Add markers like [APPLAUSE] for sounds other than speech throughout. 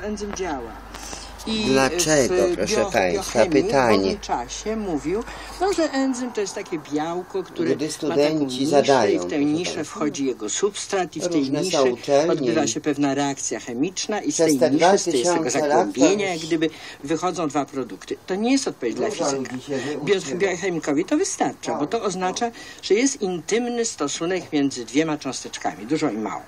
enzym działa. I Dlaczego, w proszę państwa, pytanie. W czasie mówił, no, że enzym to jest takie białko, które Gdy ma studenci niszę zadają, i w tę niszę wchodzi jego substrat i w tej niszy odbywa się pewna reakcja chemiczna i z tej te niszy, z, tego 2000 lat to zagłębienia, jak gdyby wychodzą dwa produkty. To nie jest odpowiedź dla Dużo fizyka. Biochemikowi to wystarcza, bo to oznacza, że jest intymny stosunek między dwiema cząsteczkami, dużo i mało.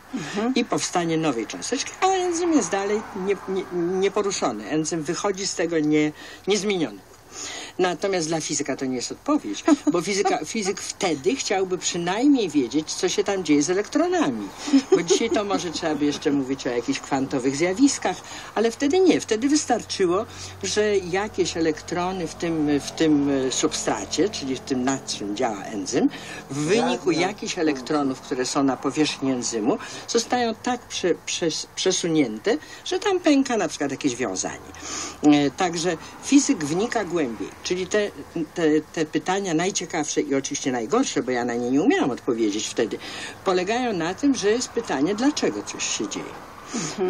I powstanie nowej cząsteczki, a enzym jest dalej nie, nie, wychodzi z tego nie, niezmieniony. Natomiast dla fizyka to nie jest odpowiedź, bo [LAUGHS] fizyka, fizyk wtedy chciałby przynajmniej wiedzieć, co się tam dzieje z elektronami. Bo dzisiaj to może trzeba by jeszcze mówić o jakichś kwantowych zjawiskach, ale wtedy nie. Wtedy wystarczyło, że jakieś elektrony w tym, w tym e, substracie, czyli w tym nad czym działa enzym, w wyniku jakichś elektronów, które są na powierzchni enzymu, zostają tak prze, przes- przesunięte, że tam pęka na przykład jakieś wiązanie. E, Także fizyk wnika głębiej, czyli te, te, te pytania najciekawsze i oczywiście najgorsze, bo ja na nie nie umiałam odpowiedzieć wtedy, polegają na tym, że jest pytanie, dlaczego coś się dzieje.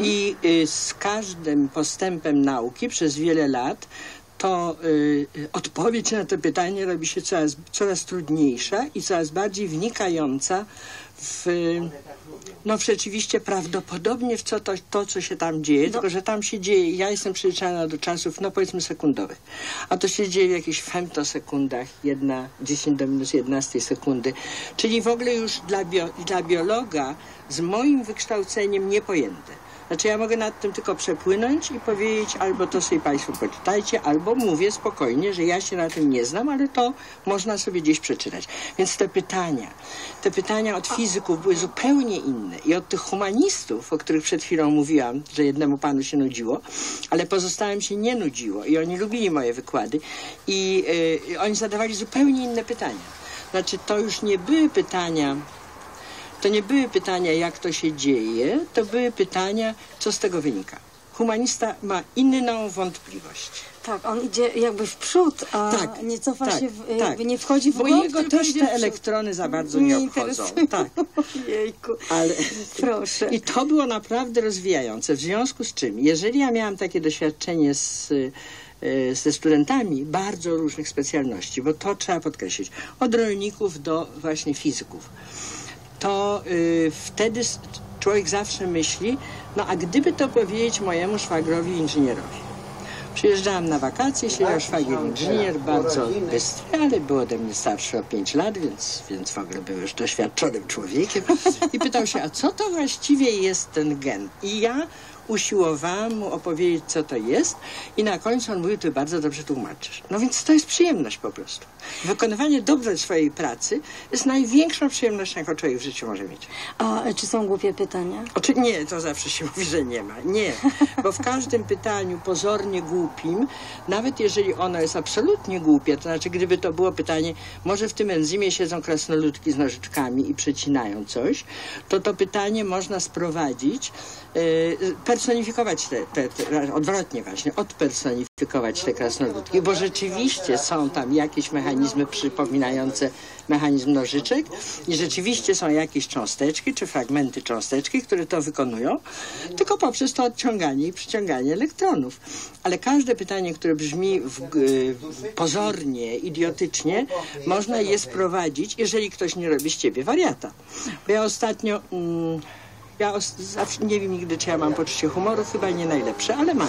I y, z każdym postępem nauki przez wiele lat to y, odpowiedź na to pytanie robi się coraz, coraz trudniejsza i coraz bardziej wnikająca w, no rzeczywiście prawdopodobnie w co to, to, co się tam dzieje, tylko że tam się dzieje, ja jestem przyzwyczajona do czasów, no powiedzmy sekundowych, a to się dzieje w jakichś femtosekundach, jedna, 10 do minus 11 sekundy, czyli w ogóle już dla, bio, dla biologa z moim wykształceniem niepojęte. Znaczy ja mogę nad tym tylko przepłynąć i powiedzieć albo to sobie Państwo poczytajcie, albo mówię spokojnie, że ja się na tym nie znam, ale to można sobie gdzieś przeczytać. Więc te pytania, te pytania od fizyków były zupełnie inne i od tych humanistów, o których przed chwilą mówiłam, że jednemu panu się nudziło, ale pozostałym się nie nudziło i oni lubili moje wykłady i y, oni zadawali zupełnie inne pytania. Znaczy to już nie były pytania to nie były pytania, jak to się dzieje, to były pytania, co z tego wynika. Humanista ma inną wątpliwość. Tak, on idzie jakby w przód, a Tak, nie cofa tak, się, w, tak. jakby nie wchodzi w Bo głąb, jego też te elektrony za bardzo nie obchodzą. interesują. Tak. [LAUGHS] Jejku, Ale proszę. I to było naprawdę rozwijające. W związku z czym, jeżeli ja miałam takie doświadczenie z, y, ze studentami bardzo różnych specjalności, bo to trzeba podkreślić, od rolników do właśnie fizyków, to y, wtedy człowiek zawsze myśli, no a gdyby to powiedzieć mojemu szwagrowi inżynierowi. Przyjeżdżałam na wakacje, siedział szwagier inżynier, bardzo bystry, ale był ode mnie starszy o 5 lat, więc, więc w ogóle był już doświadczonym człowiekiem. I pytał się, a co to właściwie jest ten gen? I ja usiłowałam mu opowiedzieć, co to jest i na końcu on mówił, ty bardzo dobrze tłumaczysz. No więc to jest przyjemność po prostu. Wykonywanie dobrze swojej pracy jest największą przyjemnością, jaką człowiek w życiu może mieć. A czy są głupie pytania? Oczy nie, to zawsze się [LAUGHS] mówi, że nie ma. Nie, bo w każdym pytaniu pozornie głupim, nawet jeżeli ono jest absolutnie głupie, to znaczy gdyby to było pytanie, może w tym enzymie siedzą krasnoludki z nożyczkami i przecinają coś, to to pytanie można sprowadzić, e, personifikować te, te, te, odwrotnie właśnie, odpersonifikować te krasnoludki, bo rzeczywiście są tam jakieś mechanizmy przypominające mechanizm nożyczek i rzeczywiście są jakieś cząsteczki czy fragmenty cząsteczki, które to wykonują, tylko poprzez to odciąganie i przyciąganie elektronów. Ale każde pytanie, które brzmi w, y, pozornie, idiotycznie, można je sprowadzić, jeżeli ktoś nie robi z ciebie wariata. Bo ja ostatnio... Mm, ja zawsze nie wiem nigdy, czy ja mam poczucie humoru, chyba nie najlepsze, ale mam.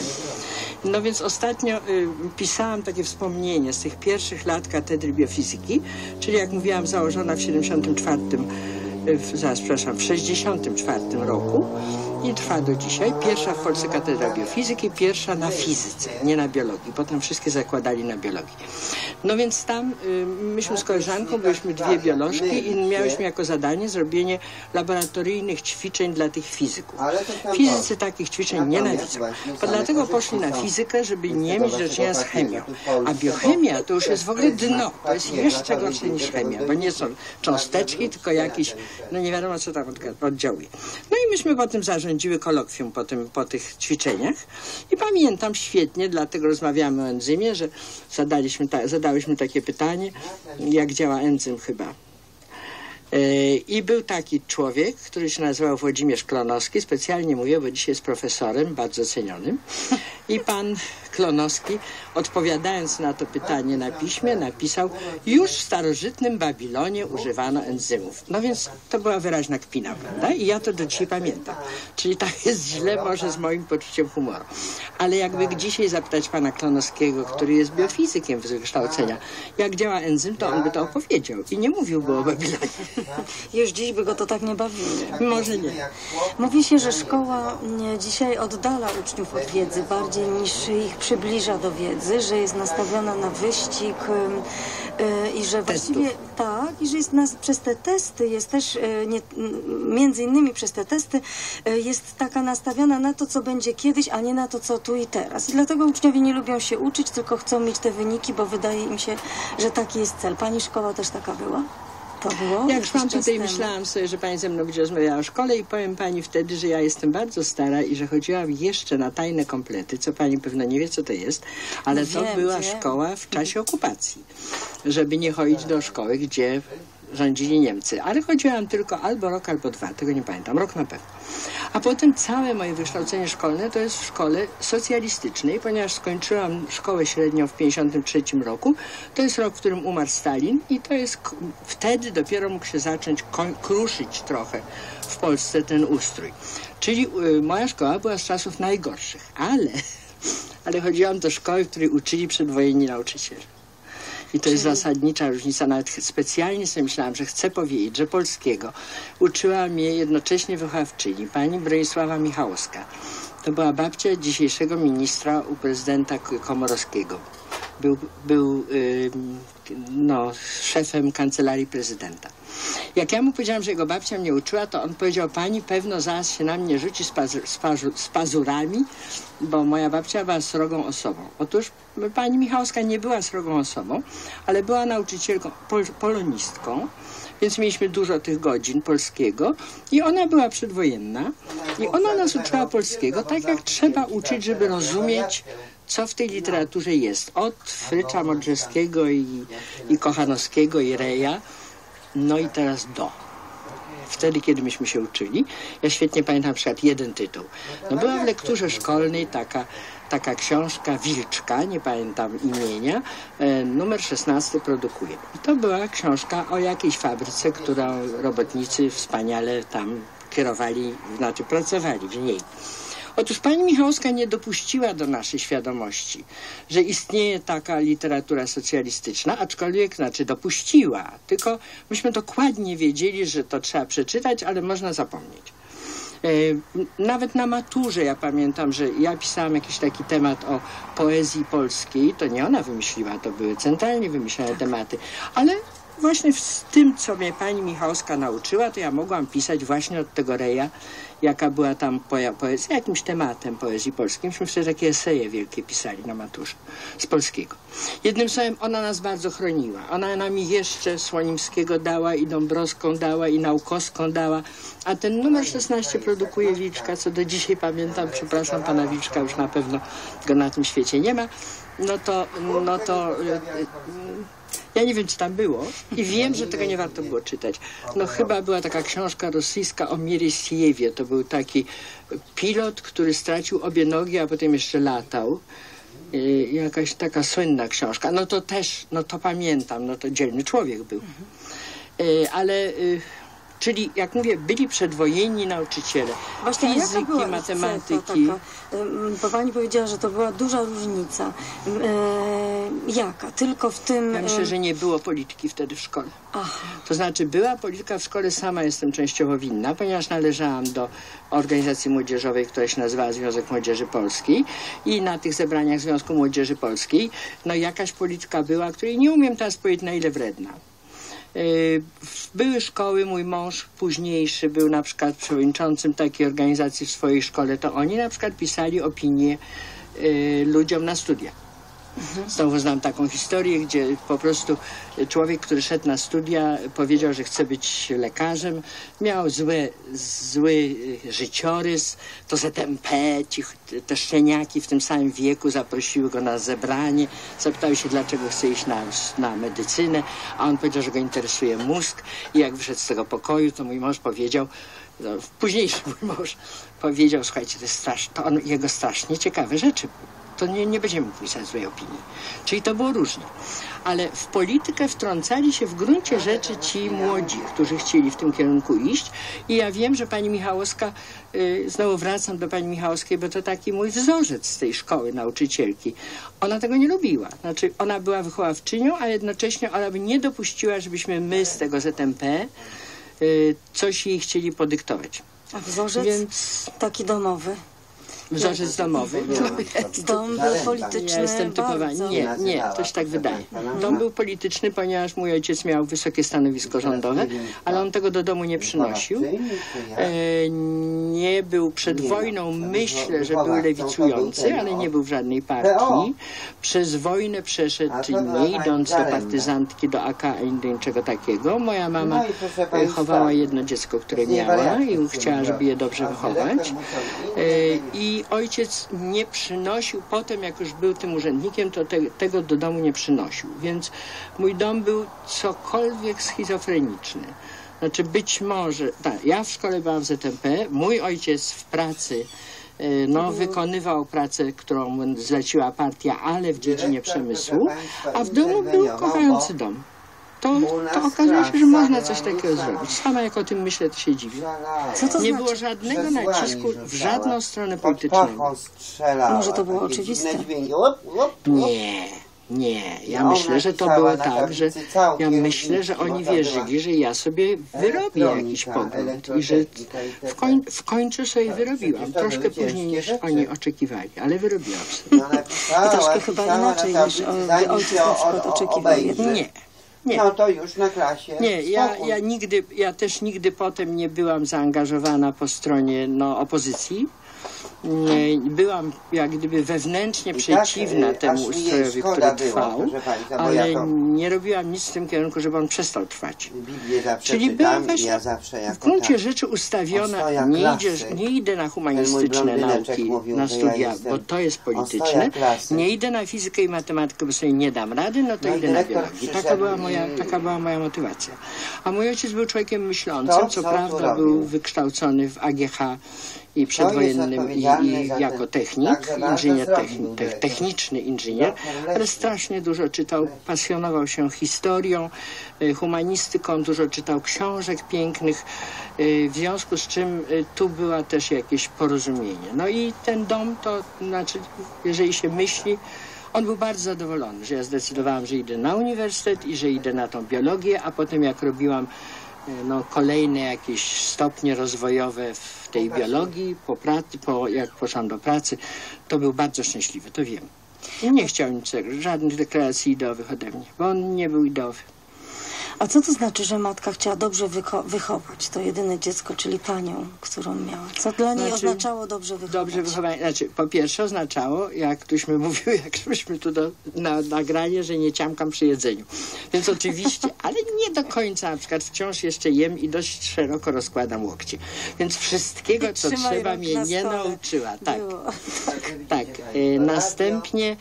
No więc ostatnio y, pisałam takie wspomnienie z tych pierwszych lat katedry biofizyki, czyli jak mówiłam, założona w 74, y, w, zaraz, przepraszam, w 64 roku i trwa do dzisiaj. Pierwsza w Polsce katedra biofizyki, pierwsza na fizyce, nie na biologii. Potem wszystkie zakładali na biologii. No więc tam y, myśmy z koleżanką, byliśmy dwie biolożki i miałyśmy jako zadanie zrobienie laboratoryjnych ćwiczeń dla tych fizyków. Fizycy takich ćwiczeń nienawidzą. Bo dlatego poszli na fizykę, żeby nie mieć do czynienia z chemią. A biochemia to już jest w ogóle dno. To jest jeszcze gorsze niż chemia, bo nie są cząsteczki, tylko jakieś, no nie wiadomo co tam oddziałuje. No i myśmy potem zarządziły kolokwium po, tym, po tych ćwiczeniach i pamiętam świetnie, dlatego rozmawiamy o enzymie, że zadaliśmy ta, zadałyśmy takie pytanie, jak działa enzym chyba E, I był taki człowiek, który się nazywał Włodzimierz Klonowski. Specjalnie mówię, bo dzisiaj jest profesorem, bardzo cenionym. I pan Klonowski, odpowiadając na to pytanie na piśmie, napisał już w starożytnym Babilonie używano enzymów. No więc to była wyraźna kpina, prawda? I ja to do dzisiaj pamiętam. Czyli tak jest źle może z moim poczuciem humoru. Ale jakby dzisiaj zapytać pana Klonowskiego, który jest biofizykiem z wykształcenia, jak działa enzym, to on by to opowiedział. I nie mówiłby o Babilonie. [LAUGHS] Już dziś by go to tak nie bawiło. Może nie. Mówi się, że szkoła nie, dzisiaj oddala uczniów od wiedzy bardziej niż ich przybliża do wiedzy, że jest nastawiona na wyścig ym, y, i że właściwie tak, i że jest nas, przez te testy jest też, y, nie, między innymi przez te testy y, jest taka nastawiona na to, co będzie kiedyś, a nie na to, co tu i teraz. I dlatego uczniowie nie lubią się uczyć, tylko chcą mieć te wyniki, bo wydaje im się, że taki jest cel. Pani szkoła też taka była? To było? Jak szłam tutaj, myślałam sobie, że pani ze mną będzie rozmawiała o szkole i powiem pani wtedy, że ja jestem bardzo stara i że chodziłam jeszcze na tajne komplety, co pani pewno nie wie, co to jest, ale to Wiem, była wiem. szkoła w czasie okupacji, żeby nie chodzić do szkoły, gdzie rządzili Niemcy. Ale chodziłam tylko albo rok, albo dwa, tego nie pamiętam, rok na pewno. A potem całe moje wykształcenie szkolne to jest w szkole socjalistycznej, ponieważ skończyłam szkołę średnią w 1953 roku. To jest rok, w którym umarł Stalin i to jest wtedy dopiero mógł się zacząć kruszyć trochę w Polsce ten ustrój. Czyli y, moja szkoła była z czasów najgorszych, ale, [LAUGHS] ale chodziłam do szkoły, w której uczyli przedwojenni nauczyciele. I to jest zasadnicza różnica. Nawet specjalnie sobie myślałam, że chcę powiedzieć, że polskiego uczyła mnie jednocześnie wychowawczyni, pani Bronisława Michałowska. To była babcia dzisiejszego ministra u prezydenta Komorowskiego. Był, był no, szefem kancelarii prezydenta. Jak ja mu powiedziałam, że jego babcia mnie uczyła, to on powiedział, pani pewno zaraz się na mnie rzuci z, z, z pazurami, bo moja babcia była srogą osobą. Otóż pani Michałowska nie była srogą osobą, ale była nauczycielką, pol, polonistką, więc mieliśmy dużo tych godzin polskiego i ona była przedwojenna i ona nas uczyła polskiego tak, jak trzeba uczyć, żeby rozumieć, co w tej literaturze jest. Od Frycza Modrzewskiego i, i Kochanowskiego i Reja, no i teraz do. Wtedy, kiedy myśmy się uczyli, ja świetnie pamiętam na przykład jeden tytuł. No była w lekturze szkolnej taka, taka książka Wilczka, nie pamiętam imienia, e, numer 16 produkuje. I to była książka o jakiejś fabryce, którą robotnicy wspaniale tam kierowali, znaczy pracowali w niej. Otóż pani Michałowska nie dopuściła do naszej świadomości, że istnieje taka literatura socjalistyczna, aczkolwiek, znaczy dopuściła, tylko myśmy dokładnie wiedzieli, że to trzeba przeczytać, ale można zapomnieć. E, Nawet na maturze ja pamiętam, że ja pisałam jakiś taki temat o poezji polskiej. To nie ona wymyśliła, to były centralnie wymyślone tematy. Ale właśnie z tym, co mnie pani Michałowska nauczyła, to ja mogłam pisać właśnie od tego reja, jaka była tam poe- poezja, jakimś tematem poezji polskiej. Myśmy wtedy takie eseje wielkie pisali na maturze z polskiego. Jednym słowem, ona nas bardzo chroniła. Ona nam jeszcze Słonimskiego dała i Dąbrowską dała i Naukowską dała, a ten numer 16 produkuje Wilczka, co do dzisiaj pamiętam, przepraszam pana Wilczka, już na pewno go na tym świecie nie ma, no to, no to e, e, ja nie wiem, czy tam było i wiem, że tego nie warto było czytać. No chyba była taka książka rosyjska o Mirisiewie. To był taki pilot, który stracił obie nogi, a potem jeszcze latał. I jakaś taka słynna książka. No to też, no to pamiętam, no to dzielny człowiek był. Y, Ale, y, czyli jak mówię, byli przedwojenni nauczyciele Właśnie, fizyki, matematyki. Taka, bo pani powiedziała, że to była duża różnica. E, jaka? Tylko w tym... Ja myślę, ym, że nie było polityki wtedy w szkole. Aha. To znaczy była polityka w szkole, sama jestem częściowo winna, ponieważ należałam do organizacji młodzieżowej, która się nazywała Związek Młodzieży Polskiej i na tych zebraniach Związku Młodzieży Polskiej no jakaś polityka była, której nie umiem teraz powiedzieć na ile wredna. Yy, Były szkoły, mój mąż późniejszy był na przykład przewodniczącym takiej organizacji w swojej szkole, to oni na przykład pisali opinie yy, ludziom na studiach. Znowu znam taką historię, gdzie po prostu człowiek, który szedł na studia, powiedział, że chce być lekarzem, miał zły, zły życiorys, to ZMP, ci, te szczeniaki w tym samym wieku zaprosiły go na zebranie, zapytały się, dlaczego chce iść na, na medycynę, a on powiedział, że go interesuje mózg i jak wyszedł z tego pokoju, to mój mąż powiedział, no, późniejszy [LAUGHS] mój mąż powiedział, słuchajcie, to jest straszne, to on, jego strasznie ciekawe rzeczy to nie, nie będziemy pisać złej opinii. Czyli to było różnie. Ale w politykę wtrącali się w gruncie rzeczy ci młodzi, którzy chcieli w tym kierunku iść. I ja wiem, że pani Michałowska, y, znowu wracam do pani Michałowskiej, bo to taki mój wzorzec z tej szkoły nauczycielki. Ona tego nie lubiła. Znaczy, ona była wychowawczynią, a jednocześnie ona by nie dopuściła, żebyśmy my z tego ZMP y, coś jej chcieli podyktować. A wzorzec Więc taki domowy. Wzorzec domowy. Dom był polityczny Ja jestem. Nie, nie, to się tak wydaje. Dom był polityczny, ponieważ mój ojciec miał wysokie stanowisko rządowe, ale on tego do domu nie przynosił. E, nie był przed wojną, myślę, że był lewicujący, ale nie był w żadnej partii. Przez wojnę przeszedł nie idąc do partyzantki, do AK, ani do niczego takiego. Moja mama e, chowała jedno dziecko, które miała i chciała, żeby je dobrze wychować. E, I ojciec nie przynosił, potem jak już był tym urzędnikiem, to te, tego do domu nie przynosił. Więc mój dom był cokolwiek schizofreniczny. Znaczy być może, tak, ja w szkole byłam w ZMP, mój ojciec w pracy e, no, wykonywał pracę, którą zleciła partia, ale w dziedzinie przemysłu, a w domu był kochający dom. To, to okazuje się, że można coś takiego zrobić. Sama jak o tym myślę, to się dziwię. Co to Nie znaczy? było żadnego nacisku w żadną stronę polityczną. Może to było oczywiste. Nie, nie. Ja No, myślę, że to było tak, że ja myślę, że oni to wierzyli, że ja sobie wyrobię jakiś pogląd i że w, koń, w końcu sobie wyrobiłam. przecież to Troszkę później niż oni oczekiwali, ale wyrobiłam sobie. I troszkę chyba inaczej niż ojciec na przykład oczekiwał. Nie, nie. No to już na klasie. Nie, ja, ja nigdy, ja też nigdy potem nie byłam zaangażowana po stronie no, opozycji. Nie, byłam jak gdyby wewnętrznie tak, przeciwna e, temu ustrojowi, który było, trwał, państwa, bo ale ja to- nie robiłam nic w tym kierunku, żeby on przestał trwać. Czyli była czytam i właśnie ja w gruncie tak. rzeczy ustawiona, nie, idziesz, nie idę na humanistyczne nauki, mówił, na ja studia, jestem bo to jest polityczne. Nie idę na fizykę i matematykę, bo sobie nie dam rady, no to No idę na biologię. Taka była, moja, taka była moja motywacja. A mój ojciec był człowiekiem myślącym, To, co co prawda był wykształcony w AGH i przedwojennym i, i jako technik, tak, inżynier, techni, te, techniczny inżynier, ale strasznie dużo czytał, pasjonował się historią, y, humanistyką, dużo czytał książek pięknych, y, w związku z czym y, tu była też jakieś porozumienie. No i ten dom to, znaczy, jeżeli się myśli, on był bardzo zadowolony, że ja zdecydowałam, że idę na uniwersytet i że idę na tą biologię, a potem jak robiłam no, kolejne jakieś stopnie rozwojowe w tej biologii, po pracy, po, jak poszłam do pracy, to był bardzo szczęśliwy, to wiem. I nie chciał niczego, żadnych deklaracji ideowych ode mnie, bo on nie był ideowy. A co to znaczy, że matka chciała dobrze wycho- wychować to jedyne dziecko, czyli panią, którą miała? Co dla niej Znaczy, oznaczało dobrze wychować? Dobrze wychowanie, znaczy po pierwsze oznaczało, jak ktośmy mówiły, [LAUGHS] jak żeśmy tu do, na nagranie, że nie ciamkam przy jedzeniu. Więc oczywiście, [LAUGHS] ale nie do końca, na przykład wciąż jeszcze jem i dość szeroko rozkładam łokcie. Więc wszystkiego, co Trzymaj trzeba, mnie nie nauczyła. Tak. Było. Tak, e, następnie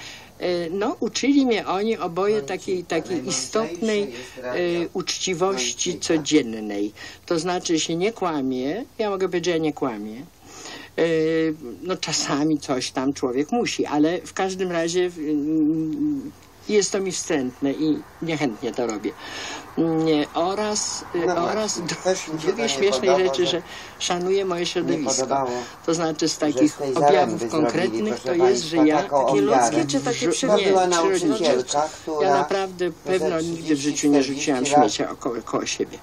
no, uczyli mnie oni oboje takiej, takiej istotnej e, uczciwości codziennej. To znaczy się nie kłamie, ja mogę powiedzieć, że ja nie kłamię. E, No czasami coś tam człowiek musi, ale w każdym razie mm, jest to mi wstrętne i niechętnie to robię. Nie, oraz e, No oraz drugiej śmiesznej rzeczy, że szanuję moje środowisko. To znaczy z takich objawów konkretnych to jest, że ja Takie ludzkie czy takie nauczycielka, która... Ja naprawdę pewno nigdy w 30, życiu nie rzuciłam 40 lat śmiecia około, koło siebie.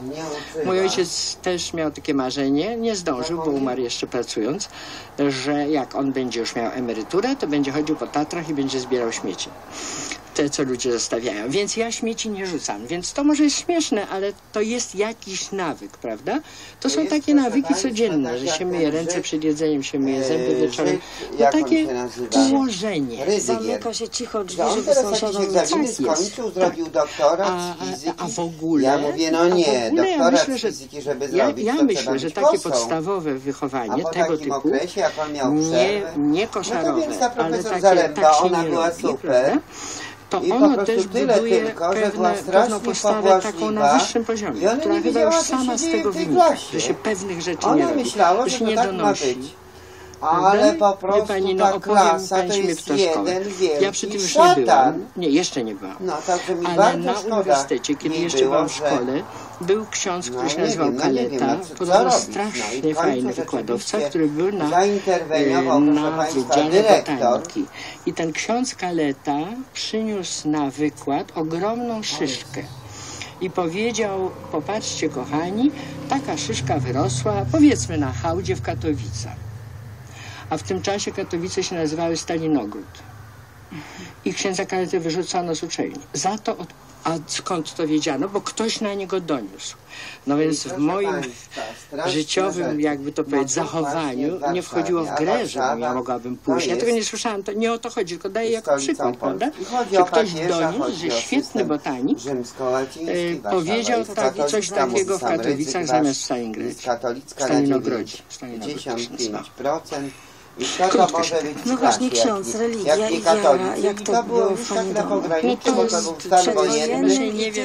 Mój ojciec też miał takie marzenie, nie zdążył, bo umarł jeszcze pracując, że jak on będzie już miał emeryturę, to będzie chodził po Tatrach i będzie zbierał śmieci. Te, co ludzie zostawiają. Więc ja śmieci nie rzucam. Więc to może jest śmieszne, ale to jest jakiś nawyk, prawda? To To są takie nawyki codzienne, tak że się myje ręce Żyd, przed jedzeniem, się myje zęby wieczorem. No takie ułożenie. Ryzygier. Zamyka się cicho drzwi, on żeby sąsiadom nie Tak jest. skończył, zrobił doktorat A, a, a w ogóle... Ja mówię, no nie, ogóle ja doktorat myślę, z że, fizyki, żeby ja, zrobić, ja to myślę, że takie kosą. podstawowe wychowanie tego typu okresie, jak on miał nie, przerwę, nie no to koszarowe, więc ta ale profesor takie tak się ona nie była super. To I ono też tyle buduje tylko, pewne, pewną postawę taką na wyższym poziomie, ona która nie chyba już sama z tego wynika, że się pewnych rzeczy nie Ona robi, myślała, że że nie tak donosi. Ale po prostu pani, no ta klasa to jest w to szkołę. jeden wielki Ja przy tym już nie byłam. Nie, jeszcze nie byłam. No, także mi Ale na szkoda uniwersytecie, kiedy jeszcze byłam w szkole, był ksiądz, który No, się nazywał no nie wiem, Kaleta, no co- co podobno strasznie no fajny wykładowca, który był na, e, na Wydziale dyrektor. Botaniki. I ten ksiądz Kaleta przyniósł na wykład ogromną szyszkę. I powiedział, popatrzcie kochani, taka szyszka wyrosła, powiedzmy na hałdzie w Katowicach. A w tym czasie Katowice się nazywały Stalinogród. I księdza Kaletę wyrzucono z uczelni. Za to, od... a skąd to wiedziano? Bo ktoś na niego doniósł. No więc w moim państwa, życiowym, jakby to powiedzieć, zachowaniu nie wchodziło w grę, żebym ja mogłabym pójść. Ja tego nie słyszałam, to nie o to chodzi, tylko daję jako przykład, prawda? Że o ktoś doniósł, że świetny botanik e, powiedział tak, coś takiego w Katowicach zamiast w Stalingradzie. Na Stalinogrodzie. Stalinogrodzie się 95%. I Krótko się- No właśnie, ksiądz, jak- religia jak nie i wiara, jak I to to było już tak na pograniczu, No bo to był stan wojenny.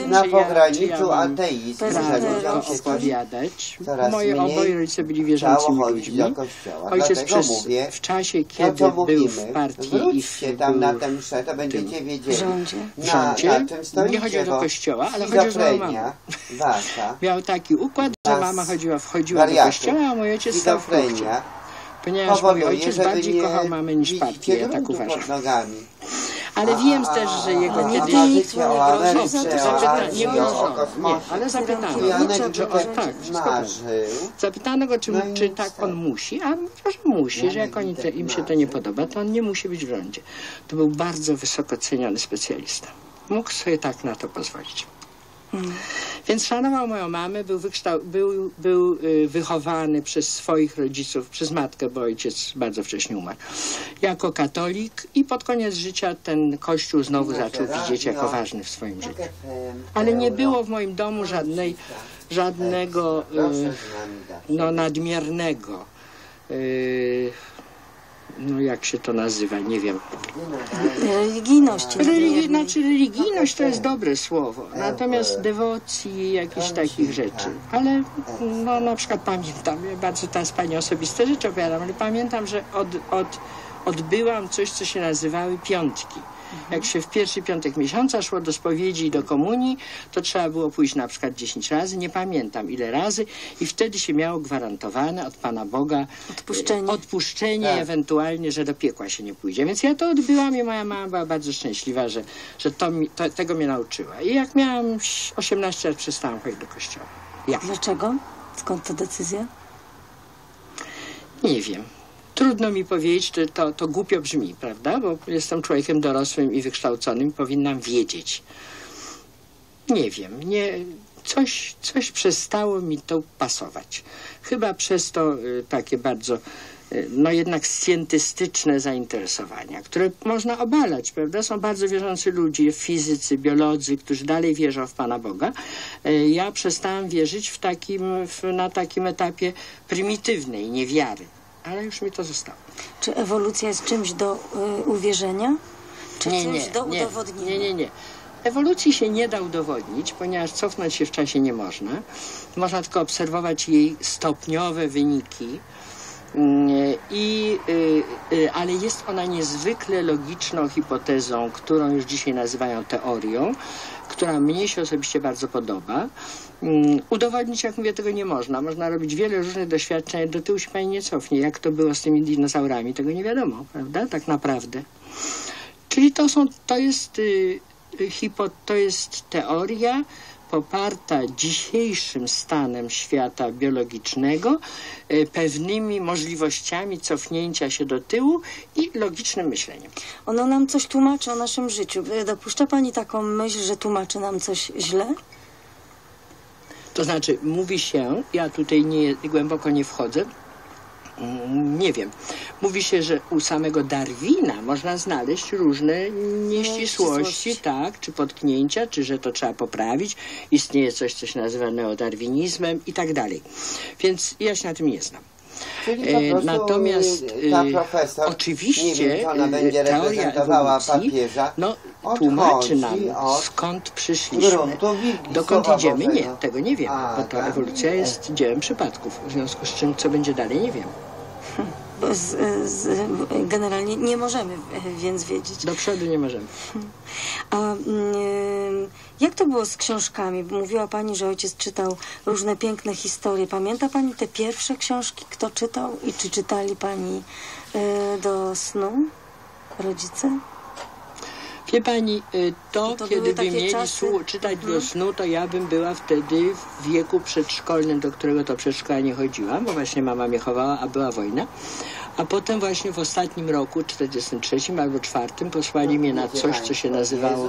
Na pograniczu ja ateizm, że ludziom się coś opowiadać. coraz Moje oboje rodzice byli wierzącymi chodzić ludźmi. do kościoła. Ojciec przez, mówię, w czasie, to kiedy był mówimy, w partii i w, wróćcie tam na tę mszę, to będziecie wiedzieli. w rządzie. w Na, rządzie, na czym stoicie, nie chodził do kościoła, ale chodził z mamą. wasza, Miał taki układ, że mama chodziła, wchodziła do kościoła, a mój ojciec stał w kuchni. Ponieważ mój ojciec że bardziej nie kochał mamę niż partię, ja tak uważam. Ale wiem też, że jego a- Nic nie o grozi Ameryce, za to, o że Zapyta, Azji, nie grożono, nie, ale zapytano go, czy, o, tutaj tak. Zapytano go, czy, No czy tak on musi, a może musi, że jak oni im się to nie podoba, to on nie musi być w rządzie. To był bardzo wysoko ceniony specjalista. Mógł sobie tak na to pozwolić. Więc szanował moją mamę, był, był, był y, wychowany przez swoich rodziców, przez matkę, bo ojciec bardzo wcześnie umarł, jako katolik i pod koniec życia ten kościół znowu zaczął widzieć jako ważny w swoim życiu. Ale nie było w moim domu żadnej, żadnego Proszę y, no, nadmiernego, y, no jak się to nazywa, nie wiem. Religijności. Religi- znaczy religijność to jest dobre słowo, natomiast dewocji, jakichś takich rzeczy. Ale no, na przykład pamiętam, bardzo teraz Pani osobiste rzeczy opowiadam, ale pamiętam, że od, od, odbyłam coś, co się nazywały piątki. Jak się w pierwszy piątek miesiąca szło do spowiedzi i do komunii, to trzeba było pójść na przykład 10 razy, nie pamiętam ile razy, i wtedy się miało gwarantowane od Pana Boga Odpuszczenie. odpuszczenie Tak. ewentualnie, że do piekła się nie pójdzie. Więc ja to odbyłam i moja mama była bardzo szczęśliwa, że, że to mi, to, tego mnie nauczyła. I jak miałam 18 lat, przestałam chodzić do kościoła. Ja Dlaczego? Skąd ta decyzja? nie wiem. Trudno mi powiedzieć, czy to, to głupio brzmi, prawda? Bo jestem człowiekiem dorosłym i wykształconym, powinnam wiedzieć. Nie wiem, nie, coś, coś przestało mi to pasować. Chyba przez to y, takie bardzo, y, no jednak scjentystyczne zainteresowania, które można obalać, prawda? Są bardzo wierzący ludzie, fizycy, biolodzy, którzy dalej wierzą w Pana Boga. Y, Ja przestałam wierzyć w takim, w, na takim etapie prymitywnej niewiary, ale już mi to zostało. Czy ewolucja jest czymś do y, uwierzenia? Czy czymś do nie, udowodnienia? nie, nie, nie. Ewolucji się nie da udowodnić, ponieważ cofnąć się w czasie nie można. Można tylko obserwować jej stopniowe wyniki. I, y, y, ale jest ona niezwykle logiczną hipotezą, którą już dzisiaj nazywają teorią, która mnie się osobiście bardzo podoba. Mm, Udowodnić, jak mówię, tego nie można. Można robić wiele różnych doświadczeń, do tyłu się pani nie cofnie. Jak to było z tymi dinozaurami, tego nie wiadomo, prawda? Tak naprawdę. Czyli to, są, to, jest, y, to jest teoria poparta dzisiejszym stanem świata biologicznego, y, pewnymi możliwościami cofnięcia się do tyłu i logicznym myśleniem. Ono nam coś tłumaczy o naszym życiu. Y, Dopuszcza Pani taką myśl, że tłumaczy nam coś źle? To znaczy, mówi się, ja tutaj nie, głęboko nie wchodzę, nie wiem. Mówi się, że u samego Darwina można znaleźć różne nieścisłości, tak, czy potknięcia, czy że to trzeba poprawić. Istnieje coś, co się nazywa neodarwinizmem i tak dalej. Więc ja się na tym nie znam. E, Natomiast y, ta profesor, oczywiście wiem, ona y, będzie teoria reprezentowała ewolucji papieża, no, tłumaczy nam skąd przyszliśmy. Dokąd idziemy? Nie, Bożego. tego nie wiemy, bo tak? ewolucja jest dziełem przypadków. W związku z czym co będzie dalej nie wiem. Z, z, generalnie nie możemy więc wiedzieć. Do przodu nie możemy. A mm, jak to było z książkami? Mówiła Pani, że ojciec czytał różne piękne historie. Pamięta Pani te pierwsze książki? Kto czytał i czy czytali Pani e, do snu rodzice? Wie pani, y, to, To- kiedy mieli czasy? czytać Mhm. do snu, to ja bym była wtedy w wieku przedszkolnym, do którego to przedszkola nie chodziłam, bo właśnie mama mnie chowała, a była wojna. A potem właśnie w ostatnim roku, 43 albo 4, posłali mnie na coś, co się nazywało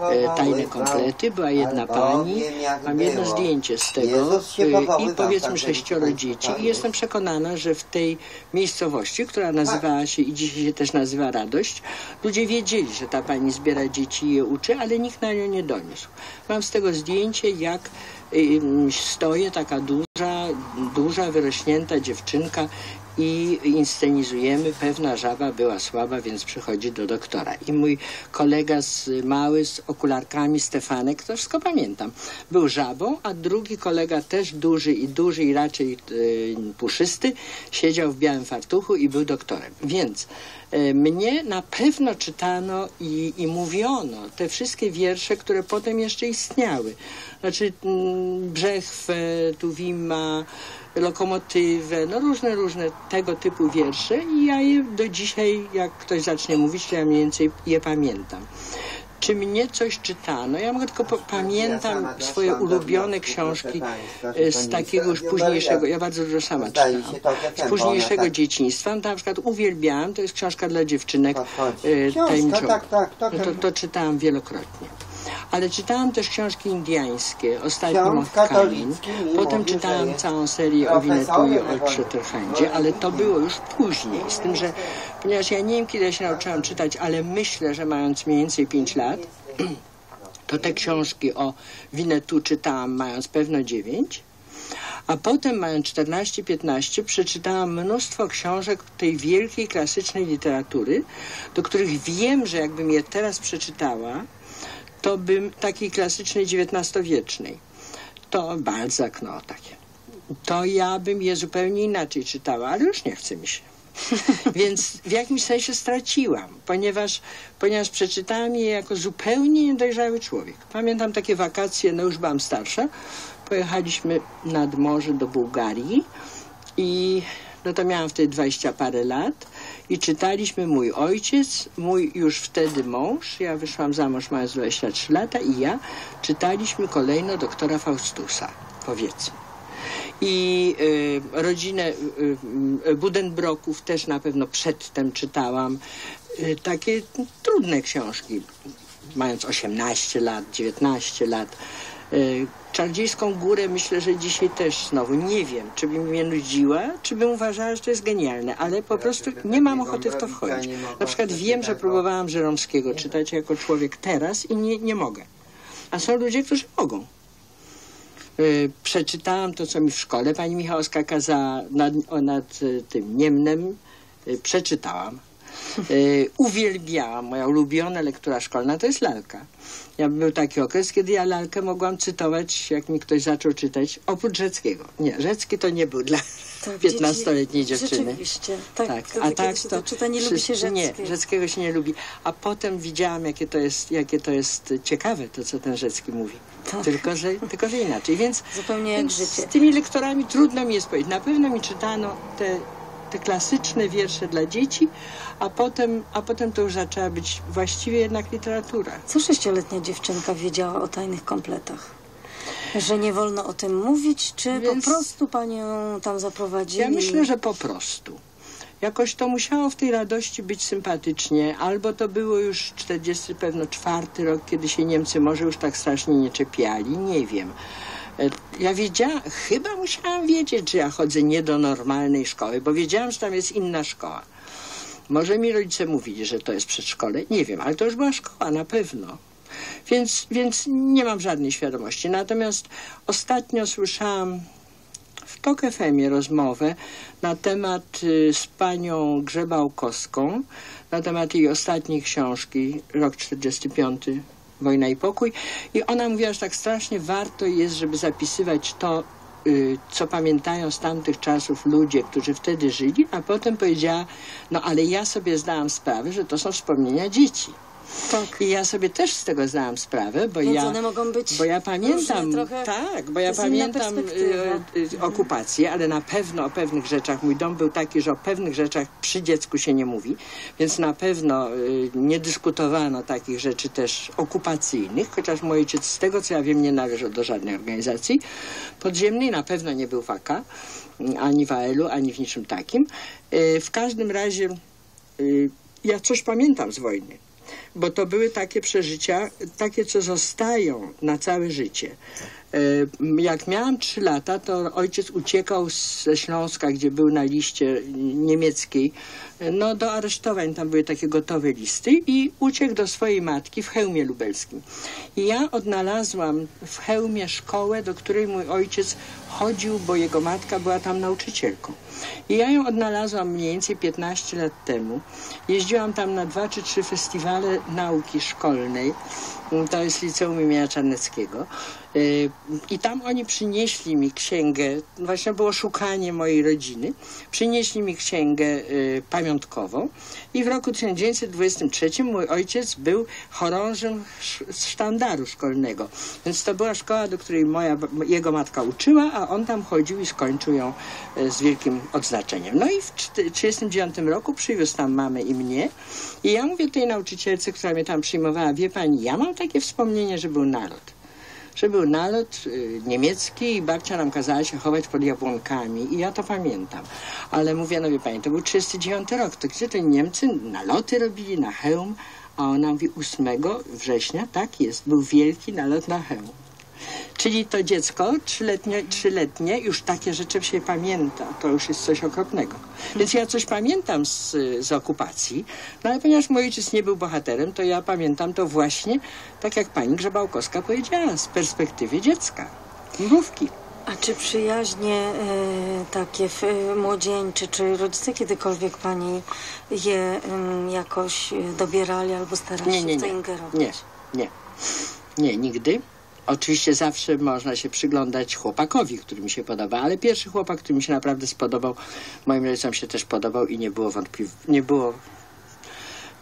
e, Tajne Komplety. Była jedna pani, mam jedno zdjęcie z tego e, i powiedzmy tak, sześcioro tak, dzieci. tak. I jestem przekonana, że w tej miejscowości, która nazywała się i dzisiaj się też nazywa Radość, ludzie wiedzieli, że ta pani zbiera dzieci i je uczy, ale nikt na nią nie doniósł. Mam z tego zdjęcie, jak stoję, taka duża, duża, wyrośnięta dziewczynka i inscenizujemy. Pewna żaba była słaba, więc przychodzi do doktora. I mój kolega z mały z okularkami, Stefanek, to wszystko pamiętam, był żabą, a drugi kolega też duży i duży i raczej y, puszysty, siedział w białym fartuchu i był doktorem. Więc y, mnie na pewno czytano i, i mówiono te wszystkie wiersze, które potem jeszcze istniały. Znaczy mm, Brzechwę, Tuwima, lokomotywę, no różne, różne tego typu wiersze i ja je do dzisiaj, jak ktoś zacznie mówić, to ja mniej więcej je pamiętam. Czy mnie coś czytano? Ja mogę tylko pamiętam swoje ulubione książki e, z takiego już późniejszego, ja bardzo dużo sama czytałam, z późniejszego tak- dzieciństwa. No, na przykład uwielbiałam, to jest książka dla dziewczynek e, tak, tak, tak. No to, to czytałam wielokrotnie. Ale czytałam też książki indiańskie, Ostatni Ksiądz mi Potem mówił, czytałam całą serię o Winetu i profesorem o Szetterhandzie, ale to było już później. Z tym, że ponieważ ja nie wiem, kiedy ja się nauczyłam czytać, ale myślę, że mając mniej więcej 5 lat, to te książki o Winetu czytałam mając pewno 9. A potem, mając 14-15, przeczytałam mnóstwo książek tej wielkiej klasycznej literatury, do których wiem, że jakbym je teraz przeczytała, to bym takiej klasycznej XIX-wiecznej. To Balzac, no takie. To ja bym je zupełnie inaczej czytała, ale już nie chce mi się. [LAUGHS] Więc w jakimś sensie straciłam, ponieważ, ponieważ przeczytałam je jako zupełnie niedojrzały człowiek. Pamiętam takie wakacje, no już byłam starsza, pojechaliśmy nad morze do Bułgarii i no to miałam wtedy dwadzieścia parę lat i czytaliśmy mój ojciec, mój już wtedy mąż, ja wyszłam za mąż mając 23 lata i ja czytaliśmy kolejno doktora Faustusa, powiedzmy. I y, rodzinę y, y, Budenbroków też na pewno przedtem czytałam. Y, takie trudne książki, mając 18 lat, 19 lat. Y, Czardziejską górę myślę, że dzisiaj też znowu nie wiem, czy bym mnie nudziła, czy bym uważała, że to jest genialne, ale po prostu nie mam ochoty w to wchodzić. Na przykład wiem, że próbowałam Żeromskiego czytać jako człowiek teraz i nie, nie mogę. A są ludzie, którzy mogą. Y, przeczytałam to, co mi w szkole pani Michałowska kazała nad, o, nad y, tym Niemnem. Przeczytałam. Uwielbiałam. Moja ulubiona lektura szkolna to jest lalka. Ja był taki okres, kiedy ja lalkę mogłam cytować, jak mi ktoś zaczął czytać, oprócz Rzeckiego. Nie, Rzecki to nie był dla To 15-letniej dzieci- dziewczyny. Rzeczywiście. Tak, Tak, to, a tak to... to czyta, nie lubi się wszyscy- Nie, Rzeckiego. Rzeckiego się nie lubi. A potem widziałam, jakie to jest, jakie to jest ciekawe, to co ten Rzecki mówi. Tak. Tylko, że, tylko, że inaczej. Więc, Zupełnie jak życie. z tymi lektorami trudno mi jest powiedzieć. Na pewno mi czytano te, te klasyczne wiersze dla dzieci, a potem, a potem to już zaczęła być właściwie jednak literatura. Co sześcioletnia dziewczynka wiedziała o tajnych kompletach? Że nie wolno o tym mówić, czy Więc- po prostu panią tam zaprowadzili? Ja myślę, że po prostu. Jakoś to musiało w tej radości być sympatycznie, albo to było już 40, pewno czwarty rok, kiedy się Niemcy może już tak strasznie nie czepiali, nie wiem. E, Ja wiedziałam, chyba musiałam wiedzieć, że ja chodzę nie do normalnej szkoły, bo wiedziałam, że tam jest inna szkoła. Może mi rodzice mówili, że to jest przedszkole, nie wiem, ale to już była szkoła na pewno. Więc, więc nie mam żadnej świadomości. Natomiast ostatnio słyszałam w TOK FM rozmowę na temat y, z panią Grzebałkowską, na temat jej ostatniej książki, rok 45, Wojna i Pokój. I ona mówiła, że tak strasznie warto jest, żeby zapisywać to, y, co pamiętają z tamtych czasów ludzie, którzy wtedy żyli, a potem powiedziała, no ale ja sobie zdałam sprawę, że to są wspomnienia dzieci. Tak. I ja sobie też z tego zdałam sprawę, bo Więc ja... one mogą być Bo ja pamiętam, trochę, tak, bo ja pamiętam y, perspektywa. y, okupację, ale na pewno o pewnych rzeczach, mój dom był taki, że o pewnych rzeczach przy dziecku się nie mówi, więc na pewno y, nie dyskutowano takich rzeczy też okupacyjnych, chociaż mój ojciec z tego, co ja wiem, nie należał do żadnej organizacji podziemnej, na pewno nie był w AK, y, ani w AL-u, ani w niczym takim. Y, W każdym razie y, ja coś pamiętam z wojny bo to były takie przeżycia, takie, co zostają na całe życie. E, Jak miałam trzy lata, to ojciec uciekał ze Śląska, gdzie był na liście niemieckiej, e, no do aresztowań, tam były takie gotowe listy i uciekł do swojej matki w Chełmie Lubelskim. I ja odnalazłam w Chełmie szkołę, do której mój ojciec chodził, bo jego matka była tam nauczycielką. I ja ją odnalazłam mniej więcej 15 lat temu. Jeździłam tam na dwa czy trzy festiwale nauki szkolnej. To jest liceum imienia Czarneckiego. Y, I tam oni przynieśli mi księgę, właśnie było szukanie mojej rodziny. Przynieśli mi księgę y, pamiątkową i w roku 1923 mój ojciec był chorążym sz- sztandaru szkolnego. Więc to była szkoła, do której moja, jego matka uczyła, a on tam chodził i skończył ją y, z wielkim odznaczeniem. No i w 1939 roku przywiózł tam mamę i mnie i ja mówię tej nauczycielce, która mnie tam przyjmowała, wie pani, ja mam takie wspomnienie, że był nalot że był nalot y, niemiecki i babcia nam kazała się chować pod jabłonkami i ja to pamiętam. Ale mówię, no wie pani, to był 39 rok, to gdzie to Niemcy naloty robili na hełm, a ona mówi 8 września, tak jest, był wielki nalot na hełm. Czyli to dziecko trzyletnie, trzyletnie już takie rzeczy się pamięta. To już jest coś okropnego. Więc ja coś pamiętam z, z okupacji, no ale ponieważ mój ojciec nie był bohaterem, to ja pamiętam to właśnie, tak jak pani Grzebałkowska powiedziała, z perspektywy dziecka. Mrówki. A czy przyjaźnie e, takie w, e, młodzieńcze, czy rodzice kiedykolwiek pani je jakoś e, dobierali albo starali Nie, się nie, w to ingerować? Nie, nie. Nie, nigdy. Oczywiście zawsze można się przyglądać chłopakowi, który mi się podoba, ale pierwszy chłopak, który mi się naprawdę spodobał, moim rodzicom się też podobał i nie było wątpliwości, nie było